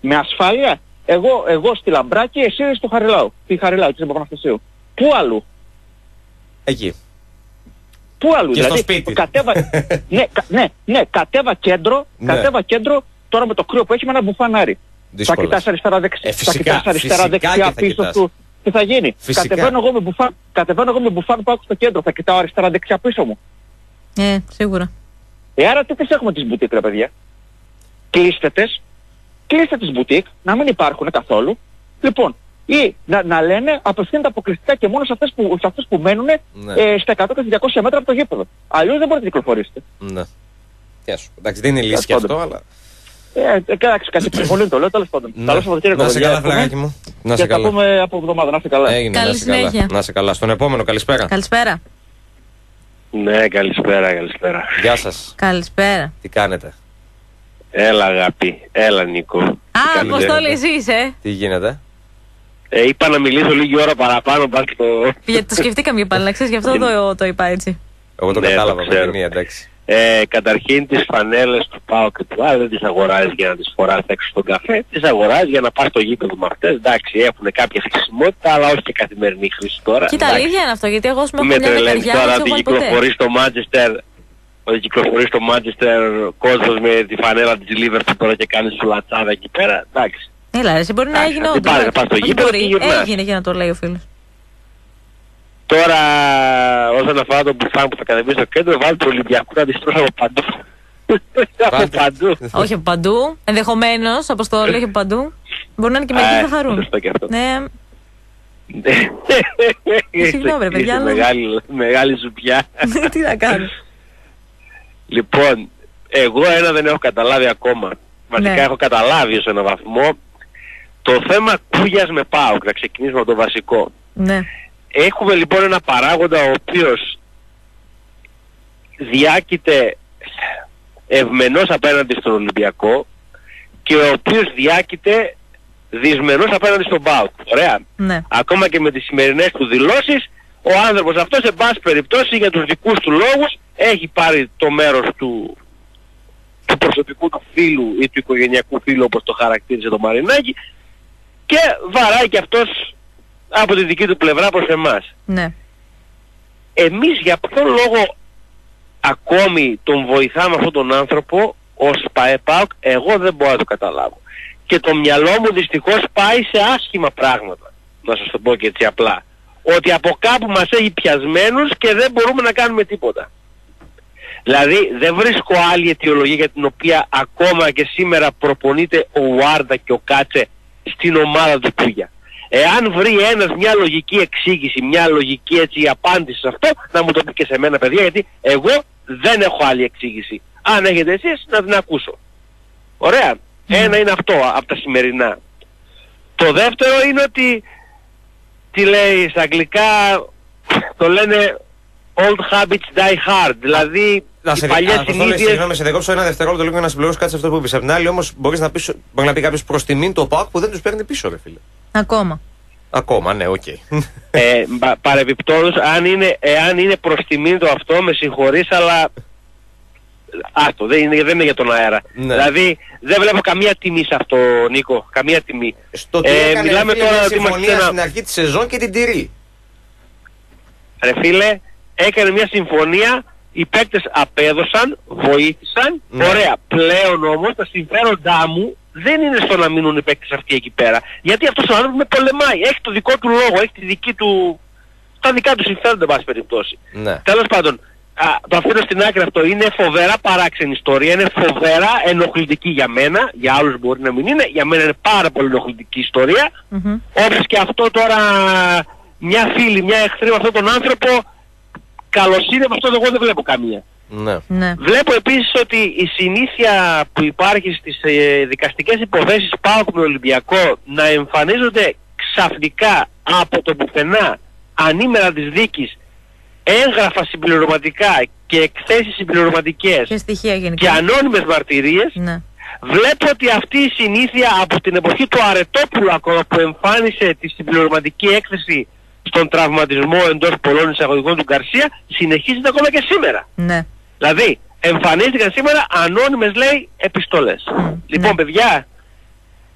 Με ασφάλεια; Εγώ, εγώ στη Λαμπράκη, εσύ στο Χαριλάου. Στη Χαριλάου, της Παπαναστασίου. Πού αλλού; Εκεί. Πού αλλού, Και στο δηλαδή. σπίτι. Κατέβα, ναι, κα, ναι, ναι, κατέβα κέντρο, Ναι. κατέβα κέντρο, τώρα με το κρύο που έχει με ένα μπουφανάρι. Θα Δύσκολος. κοιτάς αριστερά δεξιά, Ε, θα φυσικά, κοιτάς αριστερά φυσικά και δεξιά θα πίσω κοιτάς. του. Τι θα γίνει; Φυσικά. Κατεβαίνω εγώ με μπουφάν, κατεβαίνω εγώ με μπουφάν πάω στο κέντρο, θα κοιτάω αριστερά δεξιά πίσω μου. Ε, σίγουρα. Ε, άρα τι τις έχουμε τις μπουτίκ ρε παιδιά; Κλείστε τες, κλείστε τις μπουτίκ, να μην υπάρχουν καθόλου. Λοιπόν, ή να, να λένε απευθύνεται αποκλειστικά και μόνο σε αυτές που, σε αυτές που μένουν Ναι. ε, στα 100 και 200 μέτρα από το γήπεδο. Αλλιώς δεν μπορείτε να κυκλοφορήσετε. Ναι. Γεια σου. Εντάξει, δεν είναι λύση κι Τέλος αυτό, πάντων. αλλά. Ε, ε, εντάξει, κάτι ψυχολίνη το λέω, τέλος πάντων. Ναι. Καλό Σαββατοκύριακο. Να σε παιδιά, καλά, εύχομαι. φλαγάκι μου. Να σε Και τα καλά. πούμε από εβδομάδα, να είστε καλά. Έγινε, Καλή να σε καλά. συνέχεια. Να σε καλά. Στον επόμενο, καλησπέρα. Καλησπέρα. Ναι, καλησπέρα, καλησπέρα. Γεια σας. Καλησπέρα. Τι κάνετε, Έλα αγάπη, έλα Νίκο. Α, κάνετε; Αποστόλη, εσύ είσαι. τι γίνεται; Ε, είπα να μιλήσω λίγη ώρα παραπάνω, πας το... Γιατί το σκεφτήκαμε για πάλι, να ξέρεις, γι' αυτό το, το είπα έτσι. Εγώ το Ναι, κατάλαβα το με ξέρω. τη μία, εντάξει. Ε, καταρχήν τις φανέλες του ΠΑΟ και του ΆΕ δεν τις αγοράζεις για να τις φοράς έξω στον καφέ, τις αγοράζεις για να πας στο γήπεδο με αυτές. Εντάξει, έχουν κάποια χρησιμότητα, αλλά όχι και καθημερινή χρήση τώρα. Κοίτα, Εντάξει. αλήθεια είναι αυτό, γιατί εγώ σου Μην έχω με μια τρελαίνεις δεκαριά, τώρα δεν ότι έχω βάλει ποτέ. κυκλοφορείς στο Μάντσεστερ ότι κυκλοφορεί στο Μάντσεστερ κόσμος με τη φανέλα της Λίβερπουλ τώρα και κάνεις σου λατσάδα εκεί πέρα. Εντάξει. Έλα, ρε, εσύ μπορεί να Εντάξει, έγινε αντί όντως. πάρε να πας στο Όχι γήπεδο μπορεί, και γυρνάς. έγινε για να το λέει ο φίλος. Τώρα όσον αφορά τον Μπουφάν που θα κατεβεί στο κέντρο, βάλει το Ολυμπιακό να αντιστρώσει από παντού. από Βάλτε. παντού. όχι από παντού. Ενδεχομένως, αποστόλη, όχι από παντού. Μπορεί να είναι και Α, μερικοί θα χαρούν. σωστό και αυτό. Ναι, Συγγνώμη, ρε, παιδιά, Είσαι αλλά- Μεγάλη, μεγάλη ζουπιά. τι να κάνω. Λοιπόν, εγώ ένα δεν έχω καταλάβει ακόμα. Βασικά Ναι. έχω καταλάβει σε έναν βαθμό. Το θέμα κούγιας με ΠΑΟΚ, να ξεκινήσουμε από το βασικό. Ναι, Έχουμε λοιπόν ένα παράγοντα ο οποίος διάκειται ευμενός απέναντι στον Ολυμπιακό και ο οποίος διάκειται δυσμενός απέναντι στον ΠΑΟΚ. Ωραία. ναι. Ακόμα και με τις σημερινές του δηλώσεις, ο άνθρωπος αυτός, σε πάση περιπτώσει, για τους δικούς του λόγους, έχει πάρει το μέρος του, του προσωπικού του φίλου ή του οικογενειακού φίλου, όπως το χαρακτήριζε το Μαρινάκη, και βαράει και αυτός από τη δική του πλευρά προς εμάς. ναι. Εμείς για ποιο λόγο ακόμη τον βοηθάμε αυτόν τον άνθρωπο ως ΠαΕΠΑΟΚ, εγώ δεν μπορώ να το καταλάβω. Και το μυαλό μου δυστυχώς πάει σε άσχημα πράγματα, να σας το πω και έτσι απλά. Ότι από κάπου μας έχει πιασμένους και δεν μπορούμε να κάνουμε τίποτα. Δηλαδή δεν βρίσκω άλλη αιτιολογία για την οποία ακόμα και σήμερα προπονείται ο Βάρντα και ο Κάτσε στην ομάδα του Κούγια. Εάν βρει ένας μια λογική εξήγηση, μια λογική έτσι απάντηση σε αυτό, να μου το πει και σε μένα παιδιά, γιατί εγώ δεν έχω άλλη εξήγηση. Αν έχετε εσείς να την ακούσω. Ωραία. Ένα είναι αυτό από τα σημερινά. Το δεύτερο είναι ότι, τι λέει στα αγγλικά, το λένε old habits die hard. Δηλαδή Να οι σε παλιές Αποστόλη, συνήθειες... Συγγνώμη, σε δεκόψω ένα δευτερόλεπτο λίγο για να συμπληρώσω κάτι σε αυτό που είπες. Απ' την άλλη, όμως, μπορείς να, πεις, μπορεί να πει κάποιος προς τιμήν το ΠΑΟΚ που δεν τους παίρνει πίσω, ρε φίλε. Ακόμα. Ακόμα, ναι, οκ. ε, πα- παρεμπιπτόντως, αν είναι, εάν είναι προς τιμήν το αυτό, με συγχωρείς, αλλά άστο, δεν είναι, δεν είναι για τον αέρα. Ναι. Δηλαδή, δεν βλέπω καμία τιμή σε αυτό, Νίκο, καμία τιμή. Στο τι Ε, έκανε μιλάμε ρε φίλε, τώρα μια ότι είμαστε συμφωνία ένα- στην αρχή της σεζόν και την τηρεί. Ρε φίλε, έκανε μια συμφωνία, οι παίκτες απέδωσαν, βοήθησαν, Ναι. ωραία. Πλέον όμως τα συμφέροντά μου δεν είναι στο να μείνουν οι παίκτες αυτοί εκεί πέρα. Γιατί αυτός ο άνθρωπος με πολεμάει, έχει το δικό του λόγο, έχει τη δική του τα δικά του συμφέροντα, εν πάση περιπτώσει. Ναι. Τέλος πάντων, α, το αφήνω στην άκρη αυτό. Είναι φοβερά παράξενη ιστορία, είναι φοβερά ενοχλητική για μένα, για άλλους μπορεί να μην είναι, για μένα είναι πάρα πολύ ενοχλητική ιστορία. Μμμ. Όπως και αυτό τώρα μια φίλη, μια εχθρή με αυτόν τον άνθρωπο, καλοσύνη με αυτόν εγώ δεν βλέπω καμία. Ναι. Ναι. Βλέπω επίσης ότι η συνήθεια που υπάρχει στις ε, δικαστικές υποθέσεις ΠΑΟΚ με Ολυμπιακό να εμφανίζονται ξαφνικά από το πουθενά ανήμερα της δίκης έγγραφα συμπληρωματικά και εκθέσεις συμπληρωματικές Και στοιχεία και γενικά. ανώνυμες μαρτυρίες Ναι. Βλέπω ότι αυτή η συνήθεια από την εποχή του Αρετόπουλου ακόμα που εμφάνισε τη συμπληρωματική έκθεση στον τραυματισμό εντός πολλών εισαγωγικών του Γκαρσία συνεχίζεται ακόμα και σήμερα. Ναι. Δηλαδή εμφανίστηκαν σήμερα ανώνυμες λέει επιστολές. Μμ, λοιπόν ναι. παιδιά,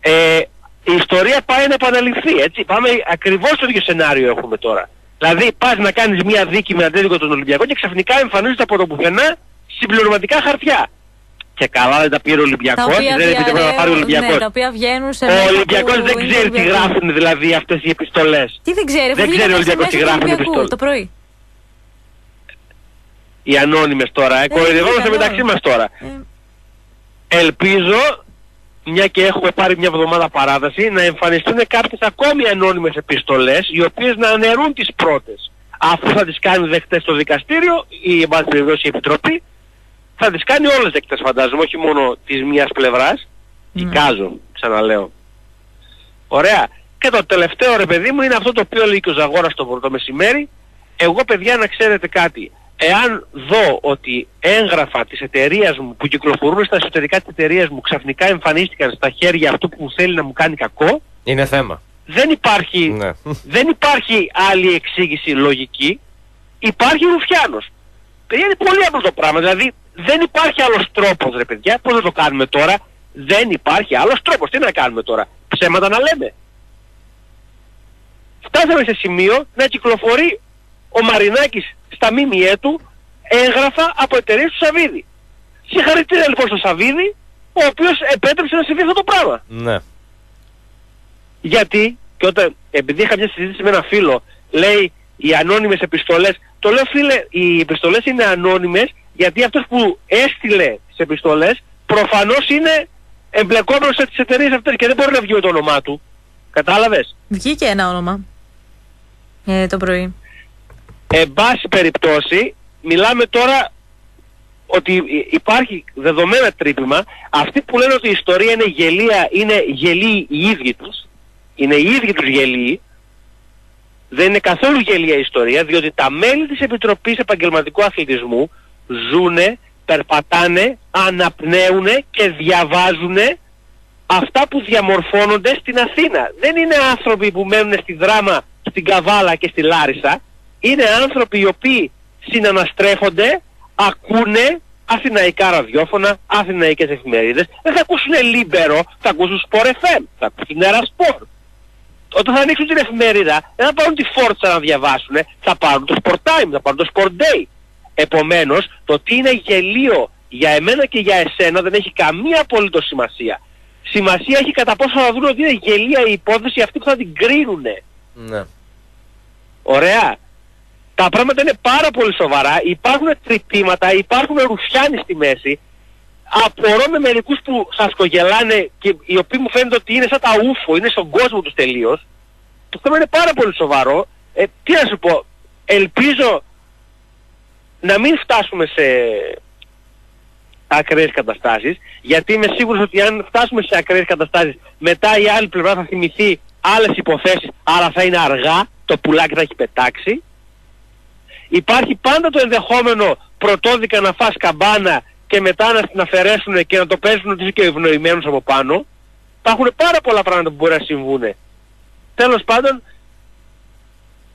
ε, η ιστορία πάει να επαναληφθεί έτσι. Πάμε ακριβώς στο ίδιο σενάριο έχουμε τώρα. Δηλαδή πας να κάνεις μια δίκη με αντίδικο τον Ολυμπιακό και ξαφνικά εμφανίζεται από το πουθενά συμπληρωματικά χαρτιά. Και καλά δεν τα πήρε ο Τα Ολυμπιακός, οποία δεν επιτρέπει να τα πάρει ο διαρρέουν, Ολυμπιακός. ναι, τα οποία βγαίνουν σε Ο μέσα Ολυμπιακός του δεν ξέρει τι Ολυμπιακού. γράφουν δηλαδή αυτές οι επιστολές. Τι δεν ξέρει, αφού Δεν βγήκαν ξέρει ο τα Ολυμπιακός τι SMS του γράφουν οι Ολυμπιακού επιστολές. το πρωί. Οι ανώνυμες τώρα, ε, κοροϊδευόμαστε βγήκαν μεταξύ όλα. μας τώρα. Ε, Ελπίζω, μια και έχουμε πάρει μια εβδομάδα παράταση, να εμφανιστούν κάποιες ακόμη ανώνυμες επιστολές, οι οποίες να αναιρούν τις πρώτες. Αφού θα τις κάνει δεκτές στο δικαστήριο, ή εν πάση περιπτώσει η Επιτροπή, θα τις κάνει όλες δεκτές φαντάζομαι, όχι μόνο της μίας πλευράς. Ναι. Εικάζω, ξαναλέω. Ωραία. Και το τελευταίο ρε παιδί μου είναι αυτό το οποίο λέει και ο Ζαγόρας το πρώτο μεσημέρι. Εγώ παιδιά να ξέρετε κάτι. Εάν δω ότι έγγραφα της εταιρείας μου που κυκλοφορούν στα εσωτερικά της εταιρείας μου ξαφνικά εμφανίστηκαν στα χέρια αυτού που θέλει να μου κάνει κακό, Είναι θέμα. δεν υπάρχει, Ναι. δεν υπάρχει άλλη εξήγηση λογική. Υπάρχει Ρουφιάνος. Παιδιά είναι πολύ απλό το πράγμα. Δηλαδή δεν υπάρχει άλλος τρόπος ρε παιδιά. Πώς θα το κάνουμε τώρα; Δεν υπάρχει άλλος τρόπος. Τι να κάνουμε τώρα; Ψέματα να λέμε. Φτάσαμε σε σημείο να κυκλοφορεί ο Μαρινάκης στα μήμυέ του έγγραφα από εταιρείες του Σαββίδη. Συγχαρητήρια λοιπόν στον Σαββίδη, ο οποίος επέτρεψε να συμβεί αυτό το πράγμα. Ναι. Γιατί, και όταν, επειδή είχα μια συζήτηση με ένα φίλο, λέει οι ανώνυμες επιστολές, το λέω φίλε, οι επιστολές είναι ανώνυμες γιατί αυτός που έστειλε τις επιστολές προφανώς είναι εμπλεκόμενος σε τις εταιρείες αυτές και δεν μπορεί να βγει με το όνομά του. Κατάλαβες; Βγήκε ένα όνομα ε, το πρωί. Εν πάση περιπτώσει, μιλάμε τώρα ότι υ- υπάρχει δεδομένα τρύπημα. Αυτοί που λένε ότι η ιστορία είναι γελία, είναι γελοί οι ίδιοι τους. Είναι οι ίδιοι τους γελοί. Δεν είναι καθόλου γελία η ιστορία, διότι τα μέλη της Επιτροπής Επαγγελματικού Αθλητισμού ζουνε, περπατάνε, αναπνέουνε και διαβάζουνε αυτά που διαμορφώνονται στην Αθήνα. Δεν είναι άνθρωποι που μένουν στη Δράμα, στην Καβάλα και στη Λάρισα. Είναι άνθρωποι οι οποίοι συναναστρέφονται, ακούνε αθηναϊκά ραδιόφωνα, αθηναϊκές εφημερίδες. Δεν θα ακούσουν Λίμπερο, θα ακούσουν Sport FM, θα ακούσουν ΕΡΑ Σπορ. Όταν θα ανοίξουν την εφημερίδα, δεν θα πάρουν τη Φόρτσα να διαβάσουν, θα πάρουν το Sport Time, θα πάρουν το Sport Day. Επομένως, το τι είναι γελοίο για εμένα και για εσένα δεν έχει καμία απολύτως σημασία. Σημασία έχει κατά πόσο θα δουν ότι είναι γελοία η υπόθεση αυτοί που θα την κρίνουνε. Ναι. Ωραία. Τα πράγματα είναι πάρα πολύ σοβαρά. Υπάρχουν τρυπήματα, υπάρχουν ρουφιάνοι στη μέση. Απορώ με μερικούς που σας κογελάνε και οι οποίοι μου φαίνεται ότι είναι σαν τα ούφο, είναι στον κόσμο τους τελείως. Το θέμα είναι πάρα πολύ σοβαρό. Ε, τι να σου πω, ελπίζω να μην φτάσουμε σε ακραίες καταστάσεις, γιατί είμαι σίγουρος ότι αν φτάσουμε σε ακραίες καταστάσεις, μετά η άλλη πλευρά θα θυμηθεί άλλες υποθέσεις, άρα θα είναι αργά, το πουλάκι θα έχει πετάξει. Υπάρχει πάντα το ενδεχόμενο πρωτόδικα να φας καμπάνα και μετά να την αφαιρέσουν και να το παίζουν ότι είσαι και ευνοημένος από πάνω. Υπάρχουν πάρα πολλά πράγματα που μπορεί να συμβούν. Τέλος πάντων,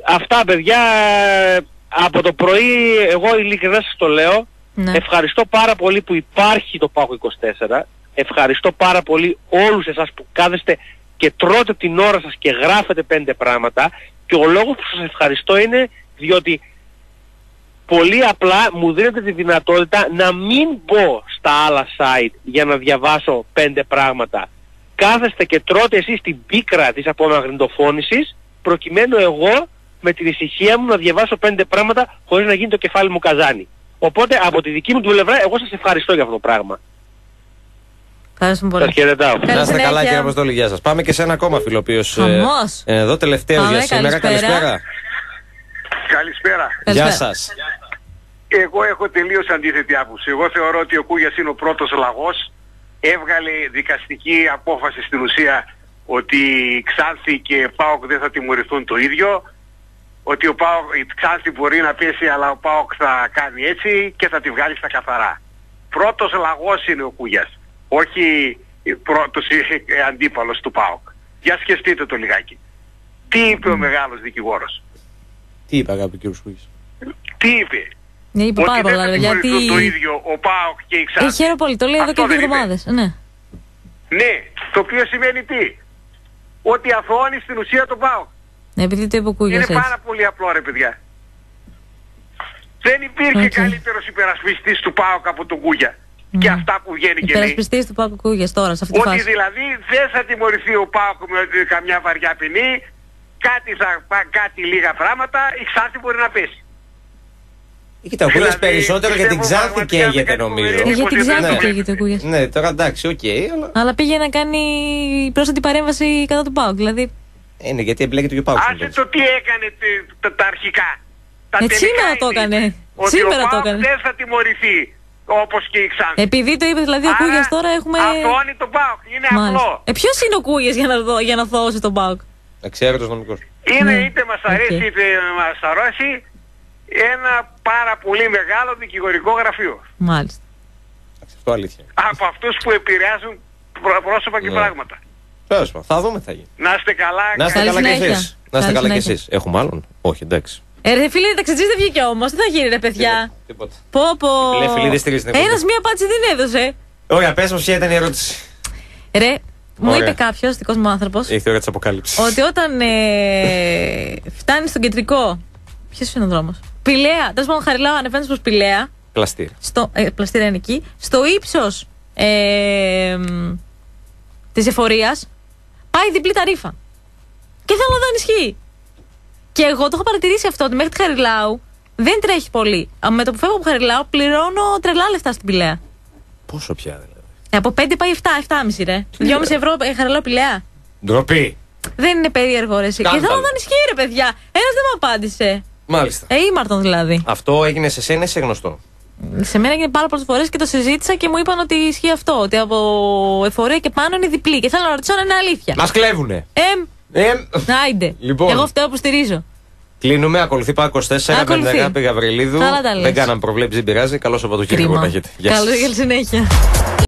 αυτά παιδιά, από το πρωί εγώ ειλικρινά σας το λέω, Ναι. Ευχαριστώ πάρα πολύ που υπάρχει το Πάγο 24. Ευχαριστώ πάρα πολύ όλους εσάς που κάθεστε και τρώτε την ώρα σας και γράφετε πέντε πράγματα. Και ο λόγος που σας ευχαριστώ είναι διότι πολύ απλά μου δίνετε τη δυνατότητα να μην μπω στα άλλα site για να διαβάσω πέντε πράγματα. Κάθεστε και τρώτε εσείς την πίκρα της απομαγνητοφώνησης προκειμένου εγώ με την ησυχία μου να διαβάσω πέντε πράγματα χωρίς να γίνει το κεφάλι μου καζάνι. Οπότε από τη δική μου την πλευρά εγώ σας ευχαριστώ για αυτό το πράγμα. Ευχαριστούμε Σας πολύ. χαιρετάω. Καλή Να είστε καλά, συνέχεια. κύριε Αποστόλη, γεια σας. Πάμε και σε ένα ακόμα φίλο, ο οποίος. Χαμός. εδώ τελευταίο Πάμε, για σήμερα. καλησπέρα. Καλησπέρα. Καλησπέρα. Γεια Καλησπέρα. Σα. Εγώ έχω τελείως αντίθετη άποψη. Εγώ θεωρώ ότι ο Κούγιας είναι ο πρώτος λαγός. Έβγαλε δικαστική απόφαση στην ουσία ότι η Ξάνθη και ΠΑΟΚ δεν θα τιμωρηθούν το ίδιο. Ότι ο ΠΑΟΚ, η Ξάνθη μπορεί να πέσει αλλά ο ΠΑΟΚ θα κάνει έτσι και θα τη βγάλει στα καθαρά. Πρώτος λαγός είναι ο Κούγιας. Όχι πρώτος ε, αντίπαλος του ΠΑΟΚ. Για σκεφτείτε το λιγάκι. Τι είπε ο μεγάλος δικηγόρος; Τι είπε, αγάπη κύριος Σκούγη. Τι είπε; Ναι, είπε πάρα ότι πολλά, δεν θα γιατί. τιμωρηθούν το ίδιο ο ΠΑΟΚ και η Ξάνθη. Έχει χαίρομαι πολύ, το λέει εδώ και Αυτό δύο δεν είπε. εβδομάδες. Ναι. Ναι, το οποίο σημαίνει τι; Ότι αθωώνει στην ουσία τον ΠΑΟΚ. Ναι, επειδή το είπε ο Κούγιας Είναι έτσι. πάρα πολύ απλό ρε παιδιά. Δεν υπήρχε Οκ. καλύτερος υπερασπιστής του ΠΑΟΚ από τον Κούγια. Και Ναι. αυτά που βγαίνει και λέει. Υπερασπιστής του ΠΑΟΚ ο Κούγιας τώρα, σε αυτή τη Ότι φάση. δηλαδή δεν θα τιμωρηθεί ο ΠΑΟΚ με καμιά βαριά ποινή. Κάτι, θα, πα- κάτι λίγα πράγματα. Η Ξάνθη μπορεί να πέσει. Κοίτα, ο Κούγιας Δηλαδή, περισσότερο για την πιστεύω Ξάνθη πραγματικά καίγεται κάτι νομίζω. φοβερή Ε, για την Ναι. Ξάνθη Ναι. καίγεται ο Κούγιας. Ναι, τώρα εντάξει, οκ, αλλά. Αλλά πήγε να κάνει πρόσθετη παρέμβαση κατά του ΠΑΟΚ. Δηλαδή, Είναι γιατί εμπλέκεται και ο ΠΑΟΚ. Άσε το τι έκανε τε- τα, τα αρχικά. Τα Ε, τελικά σήμερα το είναι έκανε. Ότι Σήμερα ο το ΠΑΟΚ έκανε. δεν θα τιμωρηθεί όπως και η Ξάνθη. επειδή το είπε δηλαδή ο Άρα, Κούγιας τώρα έχουμε. Αθωώνει τον ΠΑΟΚ. Είναι Μάλιστα. απλό. Ε, ποιος είναι ο Κούγιας για να, δω, για να αθωώσει τον ΠΑΟΚ. Εξαίρετος νομικός. Είναι Ναι. είτε μας αρέσει Οκ. είτε μας αρέσει ένα πάρα πολύ μεγάλο δικηγορικό γραφείο. Μάλιστα. Αυτό αλήθεια. Από αυτούς που επηρεάζουν πρό- πρόσωπα και Ναι. πράγματα. Τέλος πάντων, θα δούμε τι θα γίνει. Να είστε καλά. Να είστε Καλή καλά κι συνέχεια. εσείς. Να είστε Καλή καλά κι συνέχεια. εσείς. Έχουμε άλλον; Όχι, εντάξει. Ε, ρε φίλε, ταξιτζής δεν βγήκε όμως. Τι θα γίνει, ρε παιδιά; Τίποτα. Πω, πω. Λέει, φίλοι, δεν στηρίζει την Ένας εκπομπή. μία απάντηση δεν έδωσε. Ωραία, πες μας ποια ήταν η ερώτηση. Ρε, μου Ωραία. είπε κάποιος, δικός μου άνθρωπος, Ήρθε η ώρα της αποκάλυψης. ότι όταν ε, φτάνει στον κεντρικό. Ποιος είναι ο δρόμος; Πηλαία, τέλος πάντων, χαριλάω, ανεβαίνεις προς Πηλαία. Πλαστήρα. Στο, ε, πλαστήρα είναι εκεί. Στο ύψος ε, της εφορίας πάει διπλή ταρήφα. Και θέλω να δω αν ισχύει. Και εγώ το έχω παρατηρήσει αυτό ότι μέχρι τη Χαριλάου δεν τρέχει πολύ. Α, Με το που φεύγω από Χαριλάου πληρώνω τρελά λεφτά στην Πηλαία. Πόσο πια δηλαδή; Ε, από 5 πάει 7, 7,5 ρε. 2,5 ευρώ ε, Χαριλάου Πηλαία. Ντροπή. Δεν είναι περίεργο ρε. εσύ. Και Σκάνδαλο. θέλω να δω αν ισχύει ρε παιδιά. Ένας δεν μου απάντησε. Μάλιστα. Ε, ήμαρτον δηλαδή. Αυτό έγινε σε σένα ή σε γνωστό; Σε μένα έγινε πάρα πολλές φορές και το συζήτησα και μου είπαν ότι ισχύει αυτό. Ότι από εφορία και πάνω είναι διπλή. Και θέλω να ρωτήσω αν είναι αλήθεια. Μας κλέβουνε. Εμ, Ε, άιντε. Λοιπόν. Εγώ φταίω που στηρίζω. κλείνουμε. Ακολουθεί Πάκο 4 με την Ακολουθεί. αγάπη Γαβριλίδου. Καλά τα λες. Δεν κάναμε προβλέψεις, δεν πειράζει. Καλό Σαββατοκύριακο να Κρίμα. έχετε. Γεια σας. Καλή συνέχεια.